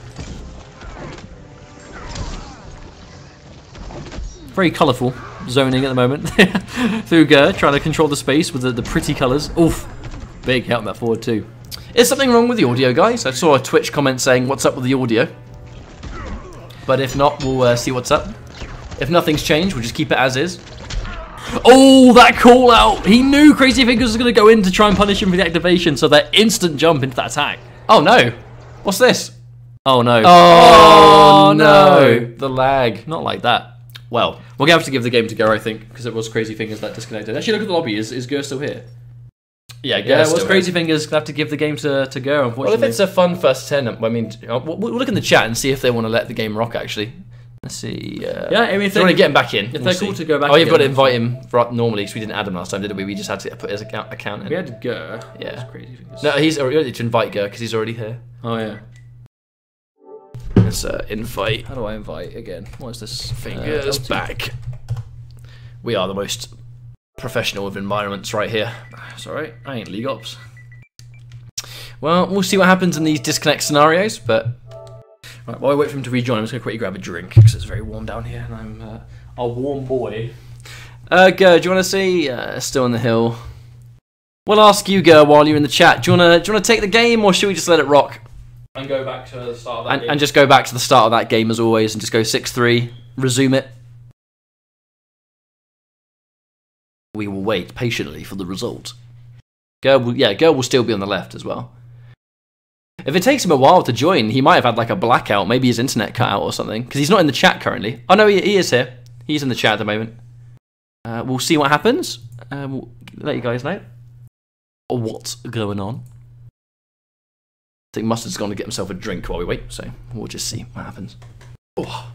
Very colourful zoning at the moment through Grr, trying to control the space with the, the pretty colours. Oof, big help that forward too. Is something wrong with the audio, guys? I saw a Twitch comment saying, "What's up with the audio?" But if not, we'll uh, see what's up. If nothing's changed, we'll just keep it as is. Oh, that call out! He knew Crazy Fingers was going to go in to try and punish him for the activation, so that instant jump into that attack. Oh no! What's this? Oh no. Oh, no! The lag. Not like that. Well, We're gonna have to give the game to Grr, I think, because it was Crazy Fingers that disconnected. Actually, look at the lobby. Is is Grr still here? yeah, Yeah, it was Crazy. Fingers. Gonna have to give the game to to Grr. Unfortunately. Well, if it's a fun first ten, I mean, uh, we'll, we'll look in the chat and see if they want to let the game rock. Actually, let's see. Uh, Yeah, I mean, if they want to get him back in, if we'll they're see. cool to go back Oh, you've got to invite him for, normally because we didn't add him last time, did we? We just had to put his account account in. we had Go. Yeah. That's Crazy Fingers. No, he's already to invite Grr because he's already here. Oh yeah. Let's uh, invite How do I invite again? What is this? fingers Uh, L2. back. We are the most professional of environments right here. It's alright. I ain't League Ops. Well, we'll see what happens in these disconnect scenarios, but Right, while I wait for him to rejoin, I'm just gonna quickly grab a drink because it's very warm down here, and I'm uh, a warm boy. uh, Grr, do you want to see? Uh, still on the hill. We'll ask you, Grr, while you're in the chat. Do you wanna do you wanna take the game, or should we just let it rock And go back to the start of and, and just go back to the start of that game as always, and just go six three, resume it? We will wait patiently for the result. Grr will, yeah, Grr will still be on the left as well. If it takes him a while to join, he might have had like a blackout, maybe his internet cut out or something, because he's not in the chat currently. Oh no, he, he is here. He's in the chat at the moment. Uh, we'll see what happens. Uh, we'll let you guys know what's going on. I think Mustard's gone to get himself a drink while we wait, so we'll just see what happens. Oh.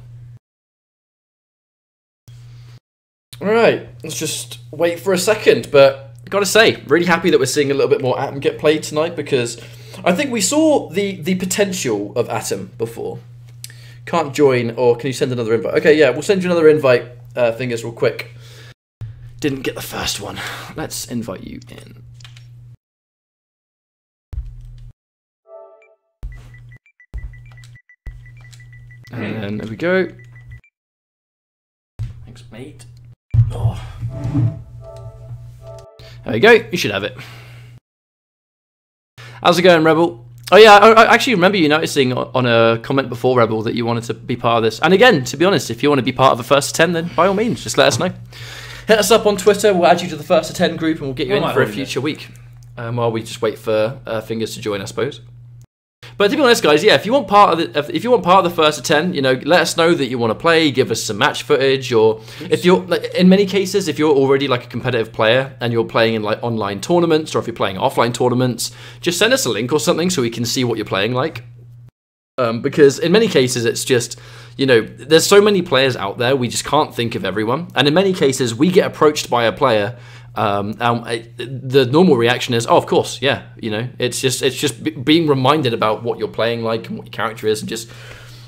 Alright, let's just wait for a second, but gotta say, really happy that we're seeing a little bit more Atom get played tonight because I think we saw the, the potential of Atom before. Can't join, or can you send another invite? Okay, yeah, we'll send you another invite, uh, fingers real quick. Didn't get the first one. Let's invite you in. And then there we go. Thanks, mate. Oh. There we go. You should have it. How's it going, Rebel? Oh yeah, I, I actually remember you noticing on a comment before Rebel that you wanted to be part of this. And again, to be honest, if you want to be part of the first ten, then by all means, just let us know. Hit us up on Twitter. We'll add you to the first ten group, and we'll get you Where in for a holding it? future week. Um, while we just wait for uh, fingers to join, I suppose. But to be honest, guys, yeah, if you want part of the if you want part of the first to ten, you know, let us know that you want to play. Give us some match footage, or if you're like, in many cases, if you're already like a competitive player and you're playing in like online tournaments, or if you're playing offline tournaments, just send us a link or something so we can see what you're playing like. Um, because in many cases, it's just you know, there's so many players out there, we just can't think of everyone, and in many cases, we get approached by a player. Um, and I- the normal reaction is, oh, of course, yeah. You know, it's just it's just be- being reminded about what you're playing like and what your character is, and just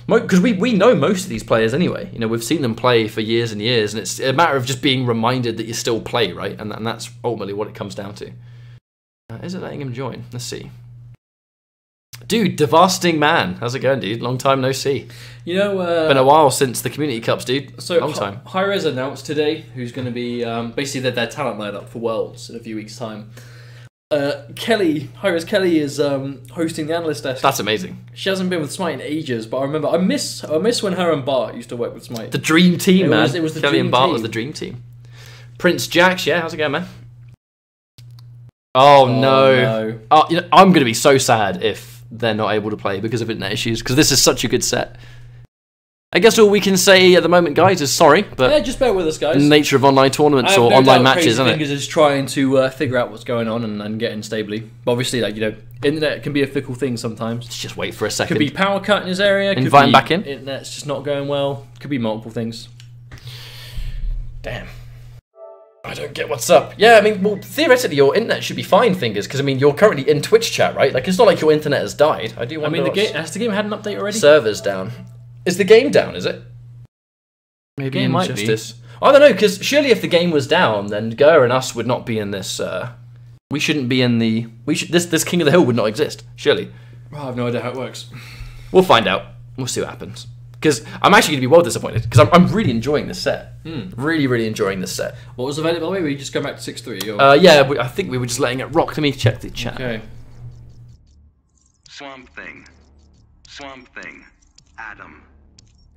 because we we know most of these players anyway. You know, we've seen them play for years and years, and it's a matter of just being reminded that you still play, right? And, and that's ultimately what it comes down to. Uh, is it letting him join? Let's see. Dude, devastating man. How's it going, dude? Long time no see. You know, uh, Been a while since the community cups, dude. So long Hi- time. Hi-Rez announced today who's going to be um, basically their, their talent lineup for Worlds in a few weeks' time. Uh, Kelly, Iris Kelly is um, hosting the analyst desk. That's amazing. she hasn't been with Smite in ages, but I remember I miss I miss when her and Bart used to work with Smite. The dream team, It man. was- it was the Kelly dream and Bart team. was the dream team. Prince Jax, yeah, how's it going, man? Oh, no. no. Oh, you know, I'm going to be so sad if they're not able to play because of internet issues, because this is such a good set. I guess all we can say at the moment, guys, is sorry, but Yeah, just bear with us, guys. the nature of online tournaments or no online matches, isn't it? Fingers is trying to uh, figure out what's going on and, and getting stably. But obviously, like you know, internet can be a fickle thing sometimes. Let's just wait for a second. Could be power cut in his area. Could Invite him back in. Internet's just not going well. Could be multiple things. Damn. I don't get what's up. Yeah, I mean, well, theoretically, your internet should be fine, fingers, because I mean, you're currently in Twitch chat, right? Like, it's not like your internet has died. I do I mean, the game has the game had an update already. servers down. Is the game down? Is it? Maybe Game might be. I don't know, because surely if the game was down, then Grr and us would not be in this. Uh, we shouldn't be in the. We should. This this King of the Hill would not exist. Surely. Oh, I have no idea how it works. We'll find out. We'll see what happens. Because I'm actually going to be well disappointed. Because I'm, I'm really enjoying this set. Really, really enjoying this set. What was the value? By the way, we just go back to six three. Uh, yeah, we, I think we were just letting it rock. Let me check the chat. okay. Swamp Thing. Swamp Thing. Atom.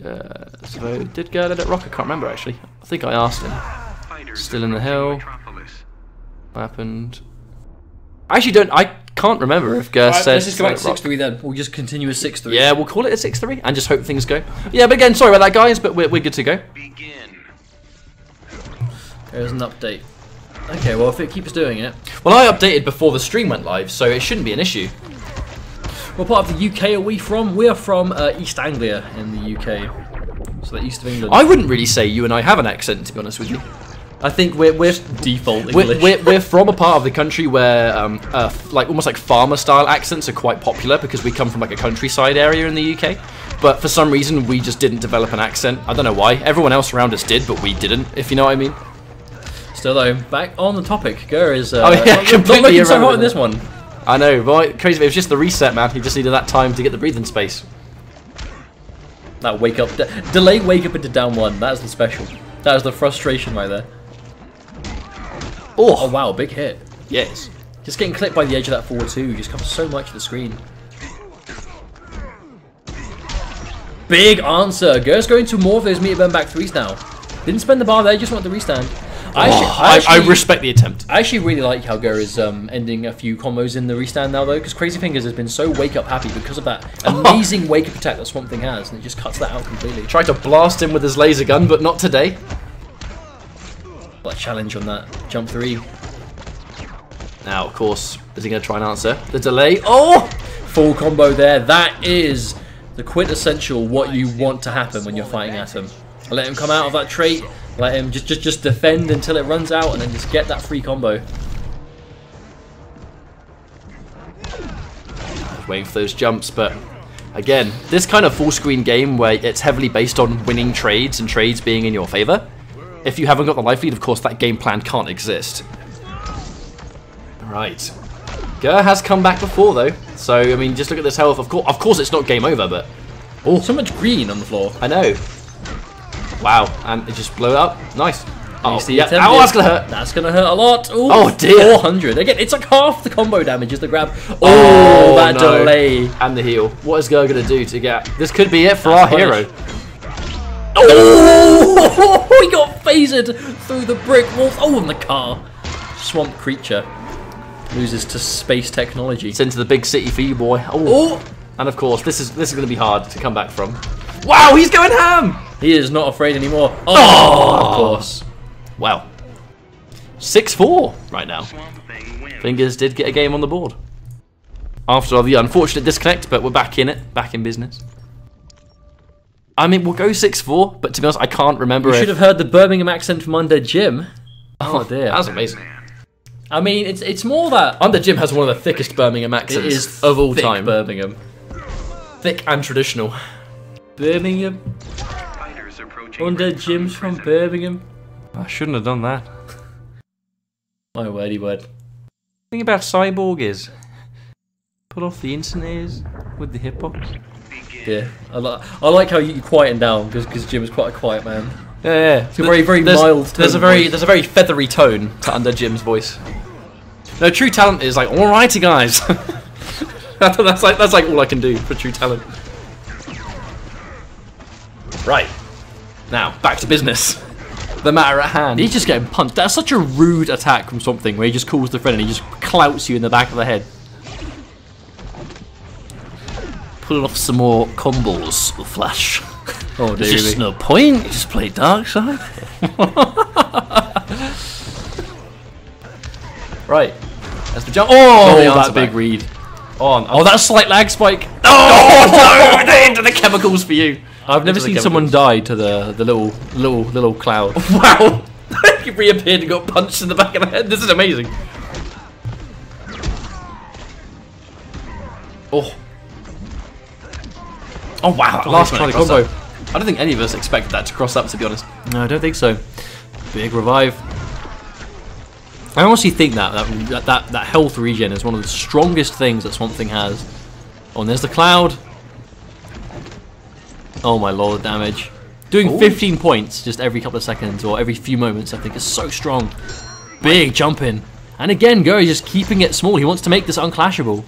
Uh, so did Grr let it rock? I can't remember actually. I think I asked him. Fighters Still in the approaching hill. Metropolis. What happened? I actually don't. I can't remember if Grr Alright, said. let's just go back to it six three then. We'll just continue with six three. Yeah, we'll call it a 6 3 and just hope things go. Yeah, but again, sorry about that, guys, but we're, we're good to go. Begin. There's an update. Okay, well if it keeps doing it, Well, I updated before the stream went live, so it shouldn't be an issue. what part of the UK are we from? We are from uh, East Anglia in the UK, so the east of England. I wouldn't really say you and I have an accent, to be honest with you. I think we're we're default we're, English. we're, we're from a part of the country where um, uh, like almost like farmer style accents are quite popular because we come from like a countryside area in the UK. But for some reason, we just didn't develop an accent. I don't know why. Everyone else around us did, but we didn't. If you know what I mean. Still though, back on the topic. Grr is uh, Oh, yeah, not, completely not looking so hot in this one. I know, but crazy. It was just the reset, man. He just needed that time to get the breathing space. That wake up, de- delay wake up into down one. That is the special. That is the frustration right there. Oh wow, big hit. Yes. Just getting clipped by the edge of that forward two just covers so much of the screen. Big answer. Grr's going to more of those meter burn back threes now. Didn't spend the bar there, just wanted the restand. I, Oh, I, I, actually, I respect the attempt. I actually really like how Gur is um, ending a few combos in the restand now though, because Crazy Fingers has been so wake up happy because of that amazing wake up attack that Swamp Thing has, and it just cuts that out completely. Tried to blast him with his laser gun, but not today. But a challenge on that jump three. Now, of course, is he going to try and answer the delay? Oh! Full combo there. That is the quintessential what you want to happen when you're fighting Atom. Let him come out of that trait. Let him just just just defend until it runs out, and then just get that free combo. Waiting for those jumps, but again, this kind of full screen game where it's heavily based on winning trades and trades being in your favor. If you haven't got the life lead, of course, that game plan can't exist. Right. Grr has come back before, though. So, I mean, just look at this health. Of course, of course it's not game over, but Oh, so much green on the floor. I know. Wow, and it just blew it up. Nice. Oh, see yeah. Ow, oh, that's gonna hurt. That's gonna hurt a lot. Ooh, Oh, dear. 400. Again, it's like half the combo damage is the grab. Oh, Oh, that no. delay. And the heal. What is Grr gonna do to get? This could be it for our punish. hero. Oh, he got phasered through the brick walls. Oh, and the car. Swamp creature loses to space technology. It's into the big city for you, boy. Oh. Oh, And of course, this is this is going to be hard to come back from. Wow, he's going ham! he is not afraid anymore. Oh, oh! of course. Wow. 6-4 right now. Swamp Thing wins. Fingers did get a game on the board. After all the unfortunate disconnect, but we're back in it, back in business. I mean, we'll go 6-4, but to be honest, I can't remember You if... should have heard the Birmingham accent from under Jim. Oh, oh dear. That was amazing. I mean, it's it's more that Under Jim has one of the thickest Birmingham accents is of all thick time. Birmingham. Thick and traditional. Birmingham under Jim's from. Birmingham. I shouldn't have done that. My wordy word. thing about Cyborg is pull off the instant ears with the hip Begin. Yeah, I, li- I like how you quieten down because Jim is quite a quiet man. Yeah, yeah. It's a very, very there's, mild There's a very there's a very feathery tone to under Jim's voice. No, true talent is like, alrighty guys. that's like that's like all I can do for true talent. Right. Now, back to business. The matter at hand. He's just getting punched. That's such a rude attack from something where he just calls the friend and he just clouts you in the back of the head. Pulling off some more combos, Flash. Oh, There's just no point. You just play Dark Side. right. That's the jump. Oh, Oh, that big back. read. Oh, On. Oh, that slight lag spike. Oh, no! Into the chemicals for you. I've never seen someone die to the, the little little little cloud. Wow! he reappeared and got punched in the back of the head. This is amazing. Oh. Oh wow! Last minute try combo. up. I don't think any of us expected that to cross up. To be honest. No, I don't think so. Big revive. I honestly think that that, that that that health regen is one of the strongest things that Swamp Thing has. Oh, and there's the cloud. Oh my lord, the damage. Doing Ooh. 15 points just every couple of seconds or every few moments, I think is so strong. Big jump in. And again, Grr is just keeping it small. He wants to make this unclashable.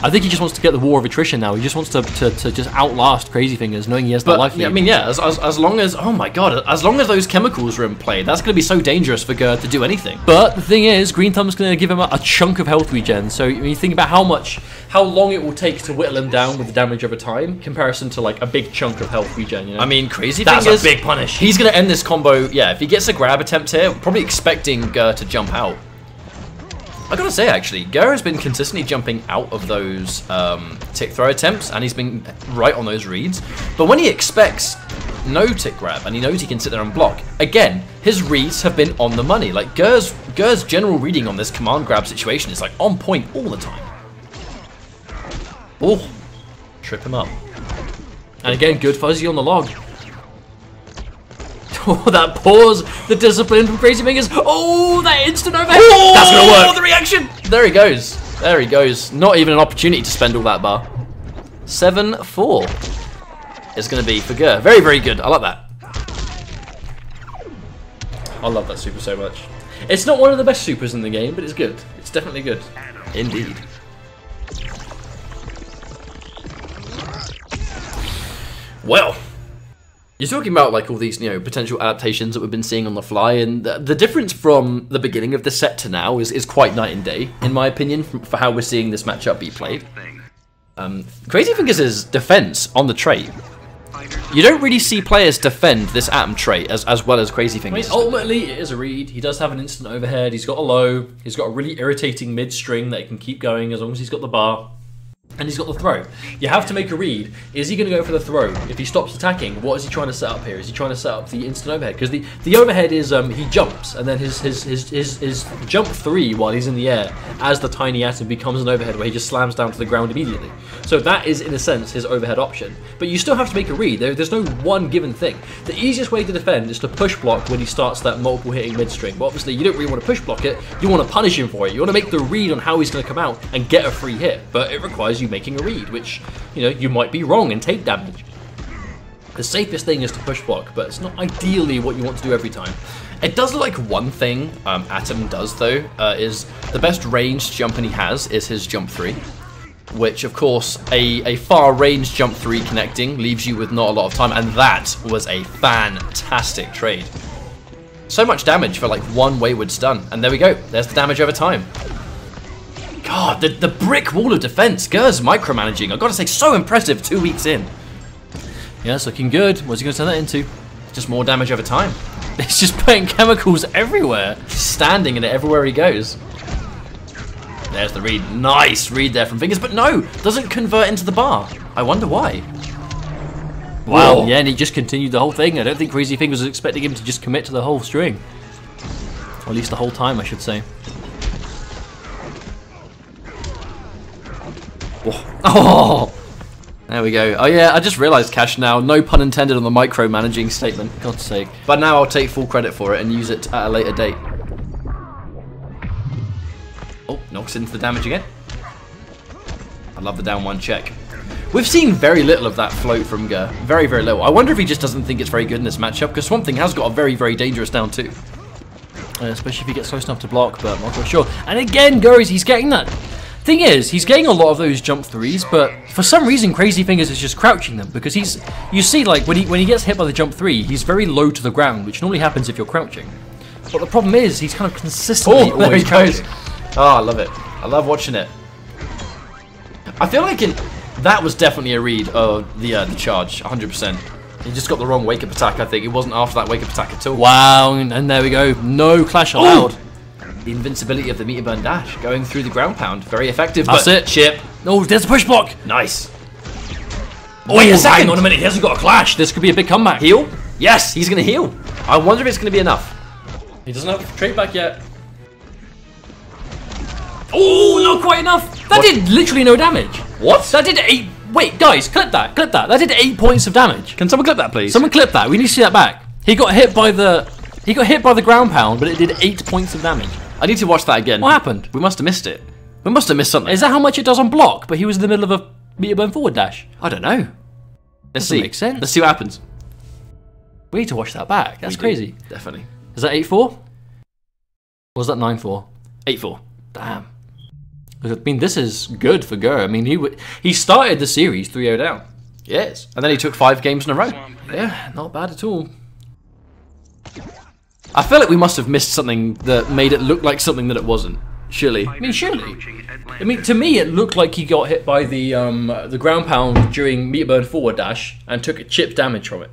I think he just wants to get the war of attrition now. He just wants to, to, to just outlast Crazy Fingers, knowing he has the But life yeah, I mean, yeah. As, as, as long as oh my god, as long as those chemicals are in play, that's going to be so dangerous for Grr to do anything. But the thing is, Green Thumb's going to give him a, a chunk of health regen. So when you think about how much, how long it will take to whittle him down with the damage over time, comparison to like a big chunk of health regen. You know? I mean, crazy That's a big punish. He's going to end this combo. Yeah, if he gets a grab attempt here, probably expecting Grr to jump out. I gotta say, actually, Grr has been consistently jumping out of those um, tick throw attempts, and he's been right on those reads. But when he expects no tick grab, and he knows he can sit there and block, again, his reads have been on the money. Like Grr's general reading on this command grab situation is like on point all the time. Oh, trip him up. and again, good fuzzy on the log. Oh, that pause, the discipline from Crazy Fingers. Oh, that instant overhead. That's gonna work. Oh, the reaction. There he goes. There he goes. Not even an opportunity to spend all that bar. 7-4 is going to be for Grr. Very, very good. I like that. I love that super so much. It's not one of the best supers in the game, but it's good. It's definitely good. Indeed. Well, you're talking about like all these, you know, potential adaptations that we've been seeing on the fly, and the, the difference from the beginning of the set to now is, is quite night and day, in my opinion, from, for how we're seeing this matchup be played. Um, Crazy Fingers' defense on the trait. You don't really see players defend this Atom trait as, as well as Crazy Fingers. I mean, ultimately, it is a read. He does have an instant overhead. He's got a low. He's got a really irritating mid string that he can keep going as long as he's got the bar. And he's got the throw. You have to make a read. Is he going to go for the throw? If he stops attacking, what is he trying to set up here? Is he trying to set up the instant overhead? Because the, the overhead is um, he jumps, and then his, his, his, his, his jump three while he's in the air as the tiny atom becomes an overhead where he just slams down to the ground immediately. So that is, in a sense, his overhead option. But you still have to make a read. There, there's no one given thing. The easiest way to defend is to push block when he starts that multiple hitting mid string. But obviously, you don't really want to push block it. You want to punish him for it. You want to make the read on how he's going to come out and get a free hit. But it requires you making a read, which you know you might be wrong and take damage. The safest thing is to push block, but it's not ideally what you want to do every time. It does like one thing um, Atom does though uh, is the best ranged jumping he has is his jump three, which of course a, a far range jump three connecting leaves you with not a lot of time, and that was a fantastic trade. So much damage for like one wayward stun, and there we go. There's the damage over time. God, the, the brick wall of defense. Grr's micromanaging. I've got to say, so impressive two weeks in. Yeah, it's looking good. What's he going to turn that into? Just more damage over time. It's just putting chemicals everywhere. standing in it everywhere he goes. There's the read. Nice read there from Fingers, but no, doesn't convert into the bar. I wonder why. Wow. Whoa. Yeah, and he just continued the whole thing. I don't think Crazy Fingers was expecting him to just commit to the whole string. Or at least the whole time, I should say. Oh, there we go. Oh yeah, I just realised Cash now. No pun intended on the micromanaging statement. God's sake. But now I'll take full credit for it and use it at a later date. Oh, knocks into the damage again. I love the down one check. We've seen very little of that float from Grr. Very, very little. I wonder if he just doesn't think it's very good in this matchup, because Swamp Thing has got a very, very dangerous down too. uh, especially if he gets close enough to block. But I'm not quite sure. And again, Gories, he's getting that. Thing is, he's getting a lot of those jump threes, but for some reason, Crazy Fingers is just crouching them because he's. You see, like when he when he gets hit by the jump three, he's very low to the ground, which normally happens if you're crouching. But the problem is, he's kind of consistently Oh, there always he goes. crouching. Oh, I love it. I love watching it. I feel like in, that was definitely a read of the uh, the charge, 100%. He just got the wrong wake up attack. I think it wasn't after that wake up attack at all. Wow, and there we go. No clash allowed. The invincibility of the meter burn dash going through the ground pound, very effective. That's but it. Chip, Oh, there's a push block. nice. Oh, Wait a hang second. on a minute. He hasn't got a clash. This could be a big comeback. Heal? Yes, he's gonna heal. I wonder if it's gonna be enough. He doesn't have trade back yet. Oh, not quite enough. That What? did literally no damage. What? That did eight. Wait, guys, clip that. Clip that. That did eight points of damage. Can someone clip that, please? Someone clip that. We need to see that back. He got hit by the. He got hit by the ground pound, but it did eight points of damage. I need to watch that again. What happened? We must have missed it. We must have missed something. Is that how much it does on block? But he was in the middle of a meter burn forward dash. I don't know. Let's Doesn't see. make sense. Let's see what happens. We need to watch that back. That's We do, crazy. Definitely. Is that eight four? Or was that nine four? 8-4. Damn. I mean, this is good for Grr. I mean, he w- he started the series 3-0 down. Yes. And then he took five games in a row. Yeah, not bad at all. I feel like we must have missed something that made it look like something that it wasn't. Surely. I mean, surely. I mean, to me, it looked like he got hit by the um, the ground pound during meter burn forward dash and took a chip damage from it.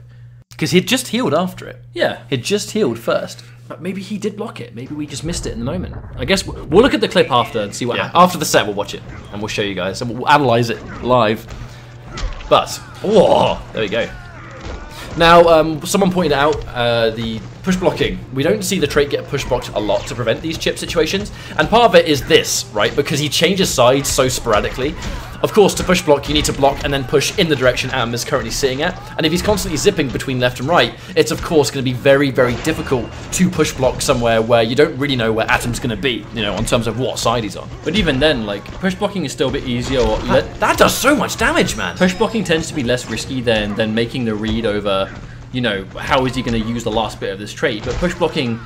Because he'd just healed after it. Yeah, He'd just healed first. but maybe he did block it. Maybe we just missed it in the moment. I guess we'll we'll look at the clip after and see what Yeah. After the set, we'll watch it and we'll show you guys and we'll analyze it live. But, oh, there we go. Now, um, someone pointed out uh, the push blocking. We don't see the trait get push blocked a lot to prevent these chip situations, and part of it is this, right? Because he changes sides so sporadically. Of course, to push block, you need to block and then push in the direction Atom is currently sitting at. And if he's constantly zipping between left and right, it's of course going to be very, very difficult to push block somewhere where you don't really know where Atom's going to be, you know, in terms of what side he's on. But even then, like push blocking is still a bit easier. Or That, that does so much damage, man. push blocking tends to be less risky than than making the read over, you know, how is he going to use the last bit of this trait. But push blocking,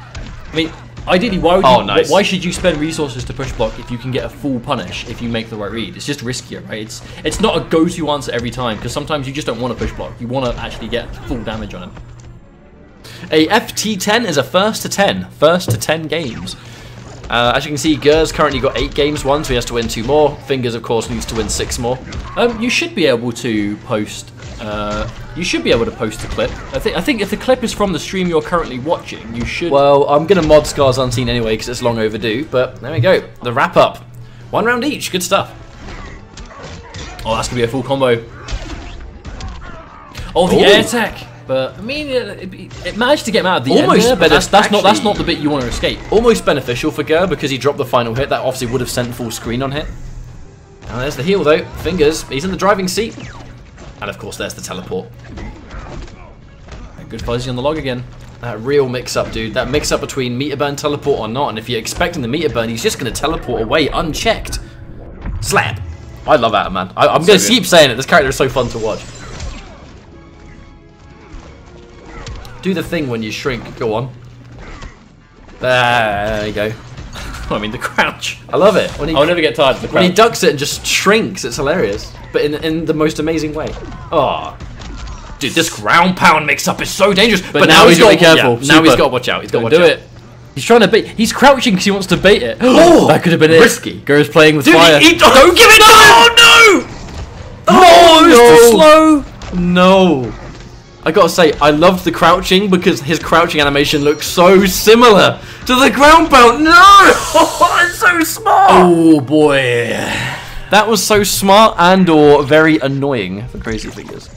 I mean, ideally, why would Oh, you, nice. why should you spend resources to push block if you can get a full punish if you make the right read? It's just riskier, right? It's it's not a go-to answer every time because sometimes you just don't want to push block. You want to actually get full damage on him. A FT10 is a first to 10. First to 10 games. Uh, as you can see, Grr's currently got 8 games won, so he has to win 2 more. Fingers, of course, needs to win 6 more. Um, you should be able to post. Uh, you should be able to post a clip. I think. I think if the clip is from the stream you're currently watching, you should. Well, I'm going to mod Scars Unseen anyway, because it's long overdue, but there we go. The wrap up. One round each. Good stuff. Oh, that's gonna be a full combo. Oh, the Ooh. air tech. But I mean, it, it, managed to get him out of the Almost end there, but that's, that's not that's not the bit you want to escape. Almost beneficial for Grr, because he dropped the final hit. That obviously would have sent full screen on hit. And there's the heal, though. Fingers. He's in the driving seat. And, of course, there's the teleport. Good fuzzy on the log again. That real mix-up, dude. That mix-up between meter burn, teleport, or not. And if you're expecting the meter burn, he's just going to teleport away unchecked. Slap. I love Atom, man. I, I'm going to keep saying it. This character is so fun to watch. Do the thing when you shrink. Go on. There you go. I mean, the crouch. I love it. When he, I'll never get tired of the crouch. when he ducks it and just shrinks, it's hilarious. But in, in the most amazing way. Oh. Dude, this ground pound mix-up is so dangerous. But, now he's gotta be got careful. now he's Super. got to watch out. He's got to Don't watch do out. it. He's trying to bait. He's crouching because he wants to bait it. Oh, that could have been it. risky. Grr's playing with Dude, fire. he, he- don't give it to him! Oh no! Oh, no! slow. No. I gotta say, I loved the crouching because his crouching animation looks so similar to the ground pound. No! That's so smart. Oh boy. That was so smart and or very annoying for Crazy Fingers.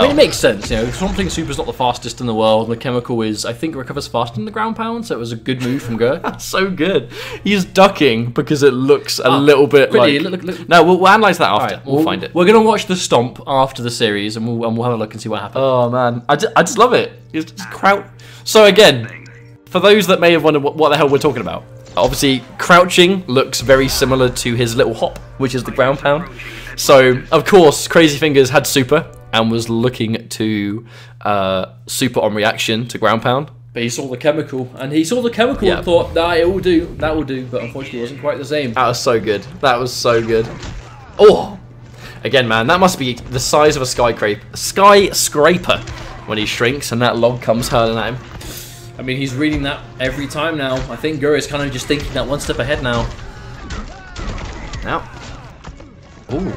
I mean, it makes sense, you know. Swamp Thing Super's not the fastest in the world. The chemical is, I think, recovers faster than the ground pound, so it was a good move from Grr. so good. He's ducking because it looks a Ah, little bit like. look- look- No, we'll, we'll analyze that after. Alright, we'll, find it. We're gonna watch the stomp after the series, and we'll and we'll have a look and see what happens. Oh man, I just, I just love it. It's just crouch. So again, for those that may have wondered what, what the hell we're talking about, obviously crouching looks very similar to his little hop, which is the ground pound. So of course, Crazy Fingers had super and was looking to uh, super on reaction to ground pound. But he saw the chemical, and he saw the chemical Yeah. and thought, nah, it will do, that will do. But unfortunately, it wasn't quite the same. That was so good. That was so good. Oh! Again, man, that must be the size of a skyscraper, skyscraper when he shrinks and that log comes hurling at him. I mean, he's reading that every time now. I think Grr is kind of just thinking that one step ahead now. Now. Ooh.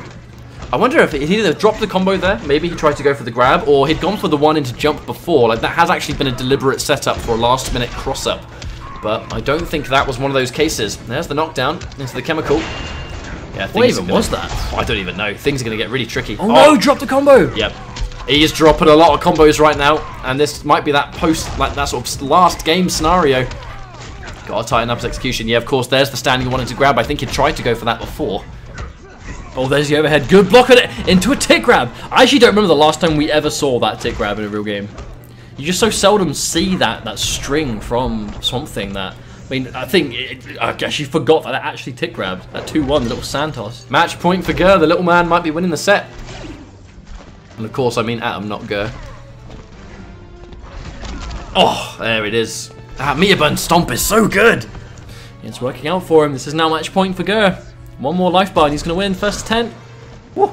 I wonder if he either dropped the combo there, maybe he tried to go for the grab, or he'd gone for the one into jump before. Like, that has actually been a deliberate setup for a last minute cross up. But I don't think that was one of those cases. There's the knockdown into the chemical. Yeah, What even gonna- was that? I don't even know. Things are going to get really tricky. Oh, no, oh. drop the combo! Yep. He's dropping a lot of combos right now, and this might be that post, like that sort of last game scenario. Got to tighten up his execution. Yeah, of course, there's the stand he wanted to grab. I think he tried to go for that before. Oh, there's the overhead. Good block on it into a tick grab. I actually don't remember the last time we ever saw that tick grab in a real game. You just so seldom see that that string from something that. I mean, I think it, I actually forgot that it actually tick grabbed that two-one little Santos. Match point for Grr. The little man might be winning the set. And of course, I mean Atom, not Grr. Oh, there it is. That meter burn stomp is so good. It's working out for him. This is now match point for Grr. One more life bar and he's going to win. First 10. Woo.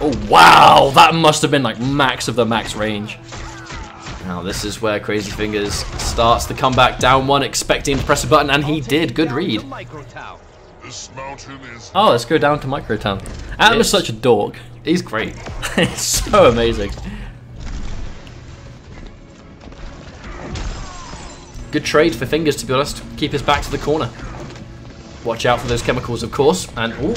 Oh, wow. That must have been like max of the max range. Now this is where Crazy Fingers starts the comeback down one, expecting to press a button, and he did. Good read. Micro Tau. This mountain is Oh, let's go down to Microtown. Atom is such a dork. He's great. it's so amazing. Good trade for Fingers, to be honest. Keep his back to the corner. Watch out for those chemicals, of course. And oh,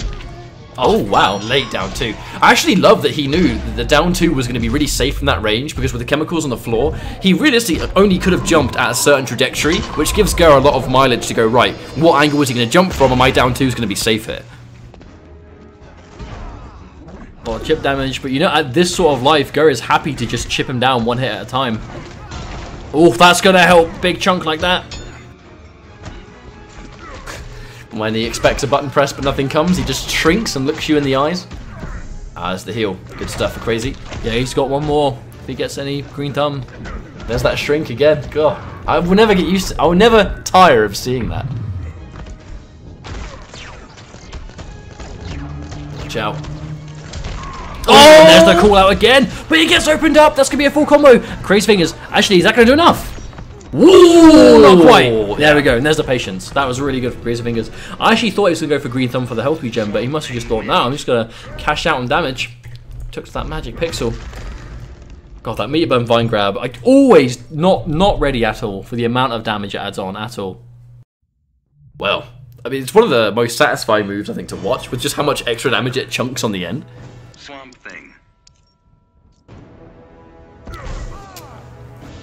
oh wow, late down two. I actually love that he knew that the down two was going to be really safe from that range because with the chemicals on the floor, he realistically only could have jumped at a certain trajectory, which gives Grr a lot of mileage to go right. What angle is he going to jump from? And my down two is going to be safe here. Well, chip damage, but you know, at this sort of life, Grr is happy to just chip him down one hit at a time. Oh, that's gonna help. Big chunk like that. When he expects a button press but nothing comes, he just shrinks and looks you in the eyes. Ah, that's the heal. Good stuff for Crazy. Yeah, he's got one more. If he gets any green thumb. There's that shrink again. God, I will never get used to. I will never tire of seeing that. Watch out. Oh, and there's the call out again. But he gets opened up. That's gonna be a full combo. Crazy fingers. Actually, is that gonna do enough? Woo! Not quite. There we go. And there's the patience. That was really good for Crazy Fingers. I actually thought he was gonna go for green thumb for the health regen, but he must have just thought, no, I'm just gonna cash out on damage. Took that magic pixel. God, that meter burn vine grab. I always not not ready at all for the amount of damage it adds on at all. Well, I mean, it's one of the most satisfying moves I think to watch, with just how much extra damage it chunks on the end.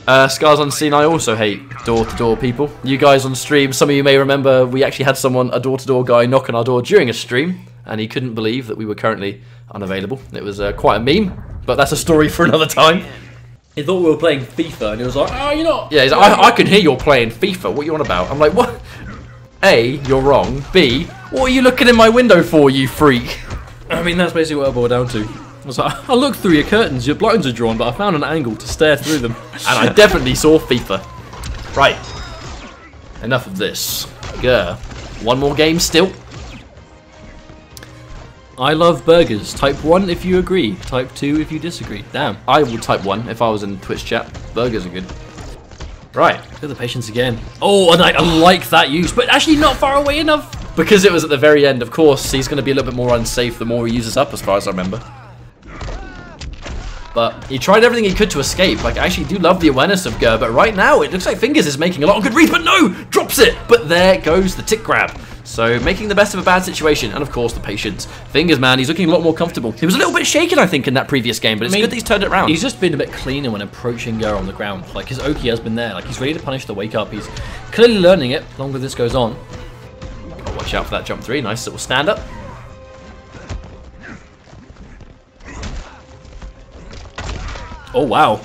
Uh, Scars Unseen, I also hate door-to-door people. You guys on stream, some of you may remember we actually had someone, a door-to-door guy, knock on our door during a stream, and he couldn't believe that we were currently unavailable. It was uh, quite a meme, but that's a story for another time. He thought we were playing FIFA, and he was like, "Oh, you're not." Yeah, he's like, I, I can hear you're playing FIFA. What are you on about? I'm like, what? A, you're wrong. B, what are you looking in my window for, you freak? I mean, that's basically what it boiled down to. I was like, I looked through your curtains, your blinds are drawn, but I found an angle to stare through them. And I definitely saw FIFA. Right. Enough of this. Grr. One more game still. I love burgers. Type 1 if you agree. Type 2 if you disagree. Damn. I would type one if I was in Twitch chat. Burgers are good. Right. Look at the patience again. Oh, and I, I like that use, but actually not far away enough. Because it was at the very end, of course, he's going to be a little bit more unsafe the more he uses up, as far as I remember. But he tried everything he could to escape. Like, I actually do love the awareness of Grr, but right now it looks like Fingers is making a lot of good reads, but no! Drops it! But there goes the tick grab. So, making the best of a bad situation, and of course, the patience. Fingers, man, he's looking a lot more comfortable. He was a little bit shaken, I think, in that previous game, but it's I mean, good that he's turned it around. He's just been a bit cleaner when approaching Grr on the ground. Like his Oki has been there. Like he's ready to punish the wake up. He's clearly learning it. The longer this goes on. Watch out for that jump three. Nice little stand up. Oh wow,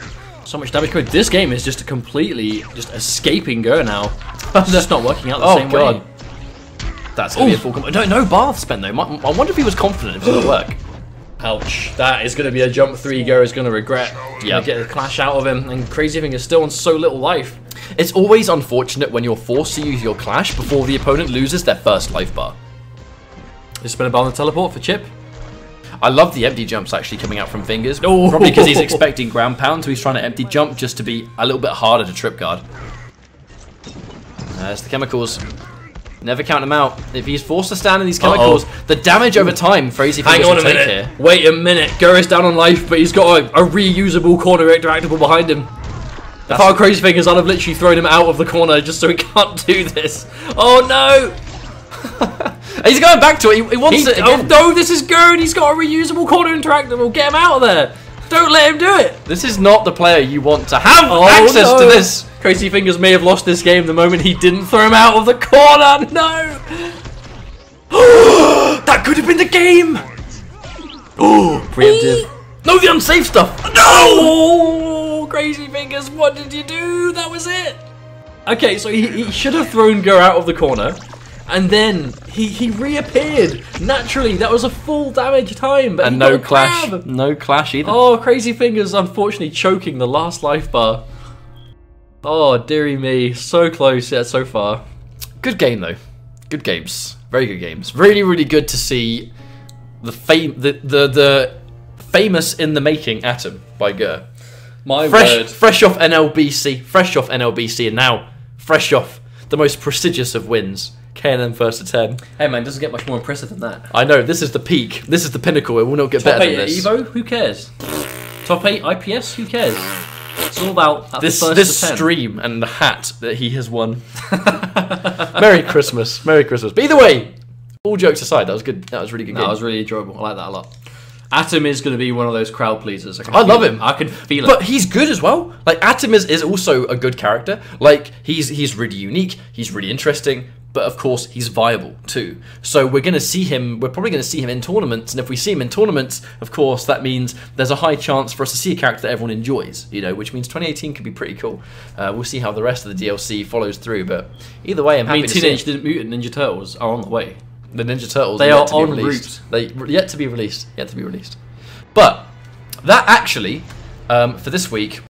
so much damage. This game is just a completely just escaping Grr now. It's just not working out the Oh, same God. way. That's going to be a full combo. No, no bath spent, though. I wonder if he was confident it was going to work. Ouch. That is going to be a jump three Grr is going to regret. Yeah. Get a clash out of him. And Crazy Thing is still on so little life. It's always unfortunate when you're forced to use your clash before the opponent loses their first life bar. Just spin a bar on the teleport for Chip. I love the empty jumps actually coming out from fingers. Oh. Probably because he's expecting ground pound, so he's trying to empty jump just to be a little bit harder to trip guard. There's the chemicals. Never count him out. If he's forced to stand in these chemicals, the damage over time Crazy Hang Fingers on a take minute. here. Wait a minute. Is down on life, but he's got a, a reusable corner interactable behind him. If That's- our Crazy Fingers, I'd have literally thrown him out of the corner just so he can't do this. Oh no! He's going back to it. He, he wants He, it oh no, this is good. He's got a reusable corner interactable. Get him out of there. Don't let him do it. This is not the player you want to have Oh, access no. to this. Crazy Fingers may have lost this game the moment he didn't throw him out of the corner. No. that could have been the game. Oh, preemptive. No, the unsafe stuff. No! Oh. Crazy Fingers, what did you do? That was it. Okay, so he, he should have thrown Grr out of the corner, and then he, he reappeared naturally. That was a full damage time, but And no clash. grab. No clash either. Oh, Crazy Fingers, unfortunately choking the last life bar. Oh, dearie me, so close yet so far. Good game though. Good games. Very good games. Really, really good to see the fame, the the, the famous in the making Atom by Grr. My Fresh, word. fresh off NLBC, fresh off NLBC, and now fresh off the most prestigious of wins, K&M first to ten. Hey man, doesn't get much more impressive than that. I know this is the peak. This is the pinnacle. It will not get Top better than this. Evo, who cares? Top eight IPS, who cares? It's all about This first this 10. stream and the hat that he has won. Merry Christmas, Merry Christmas. But either way, all jokes aside, that was good. That was really good. No, that was really enjoyable. I like that a lot. Atom is going to be one of those crowd pleasers. I feel love it. him. I can feel it. But he's good as well. Like Atom is, is also a good character. Like he's he's really unique. He's really interesting. But of course, he's viable too. So we're going to see him. We're probably going to see him in tournaments. And if we see him in tournaments, of course, that means there's a high chance for us to see a character that everyone enjoys. You know, which means 2018 could be pretty cool. Uh, we'll see how the rest of the DLC follows through. But either way, I'm I happy mean, to Teenage see. Mutant Ninja Turtles are on the way. the Ninja Turtles. They are be en released. They yet to be released. Yet to be released. But that actually, um, for this week,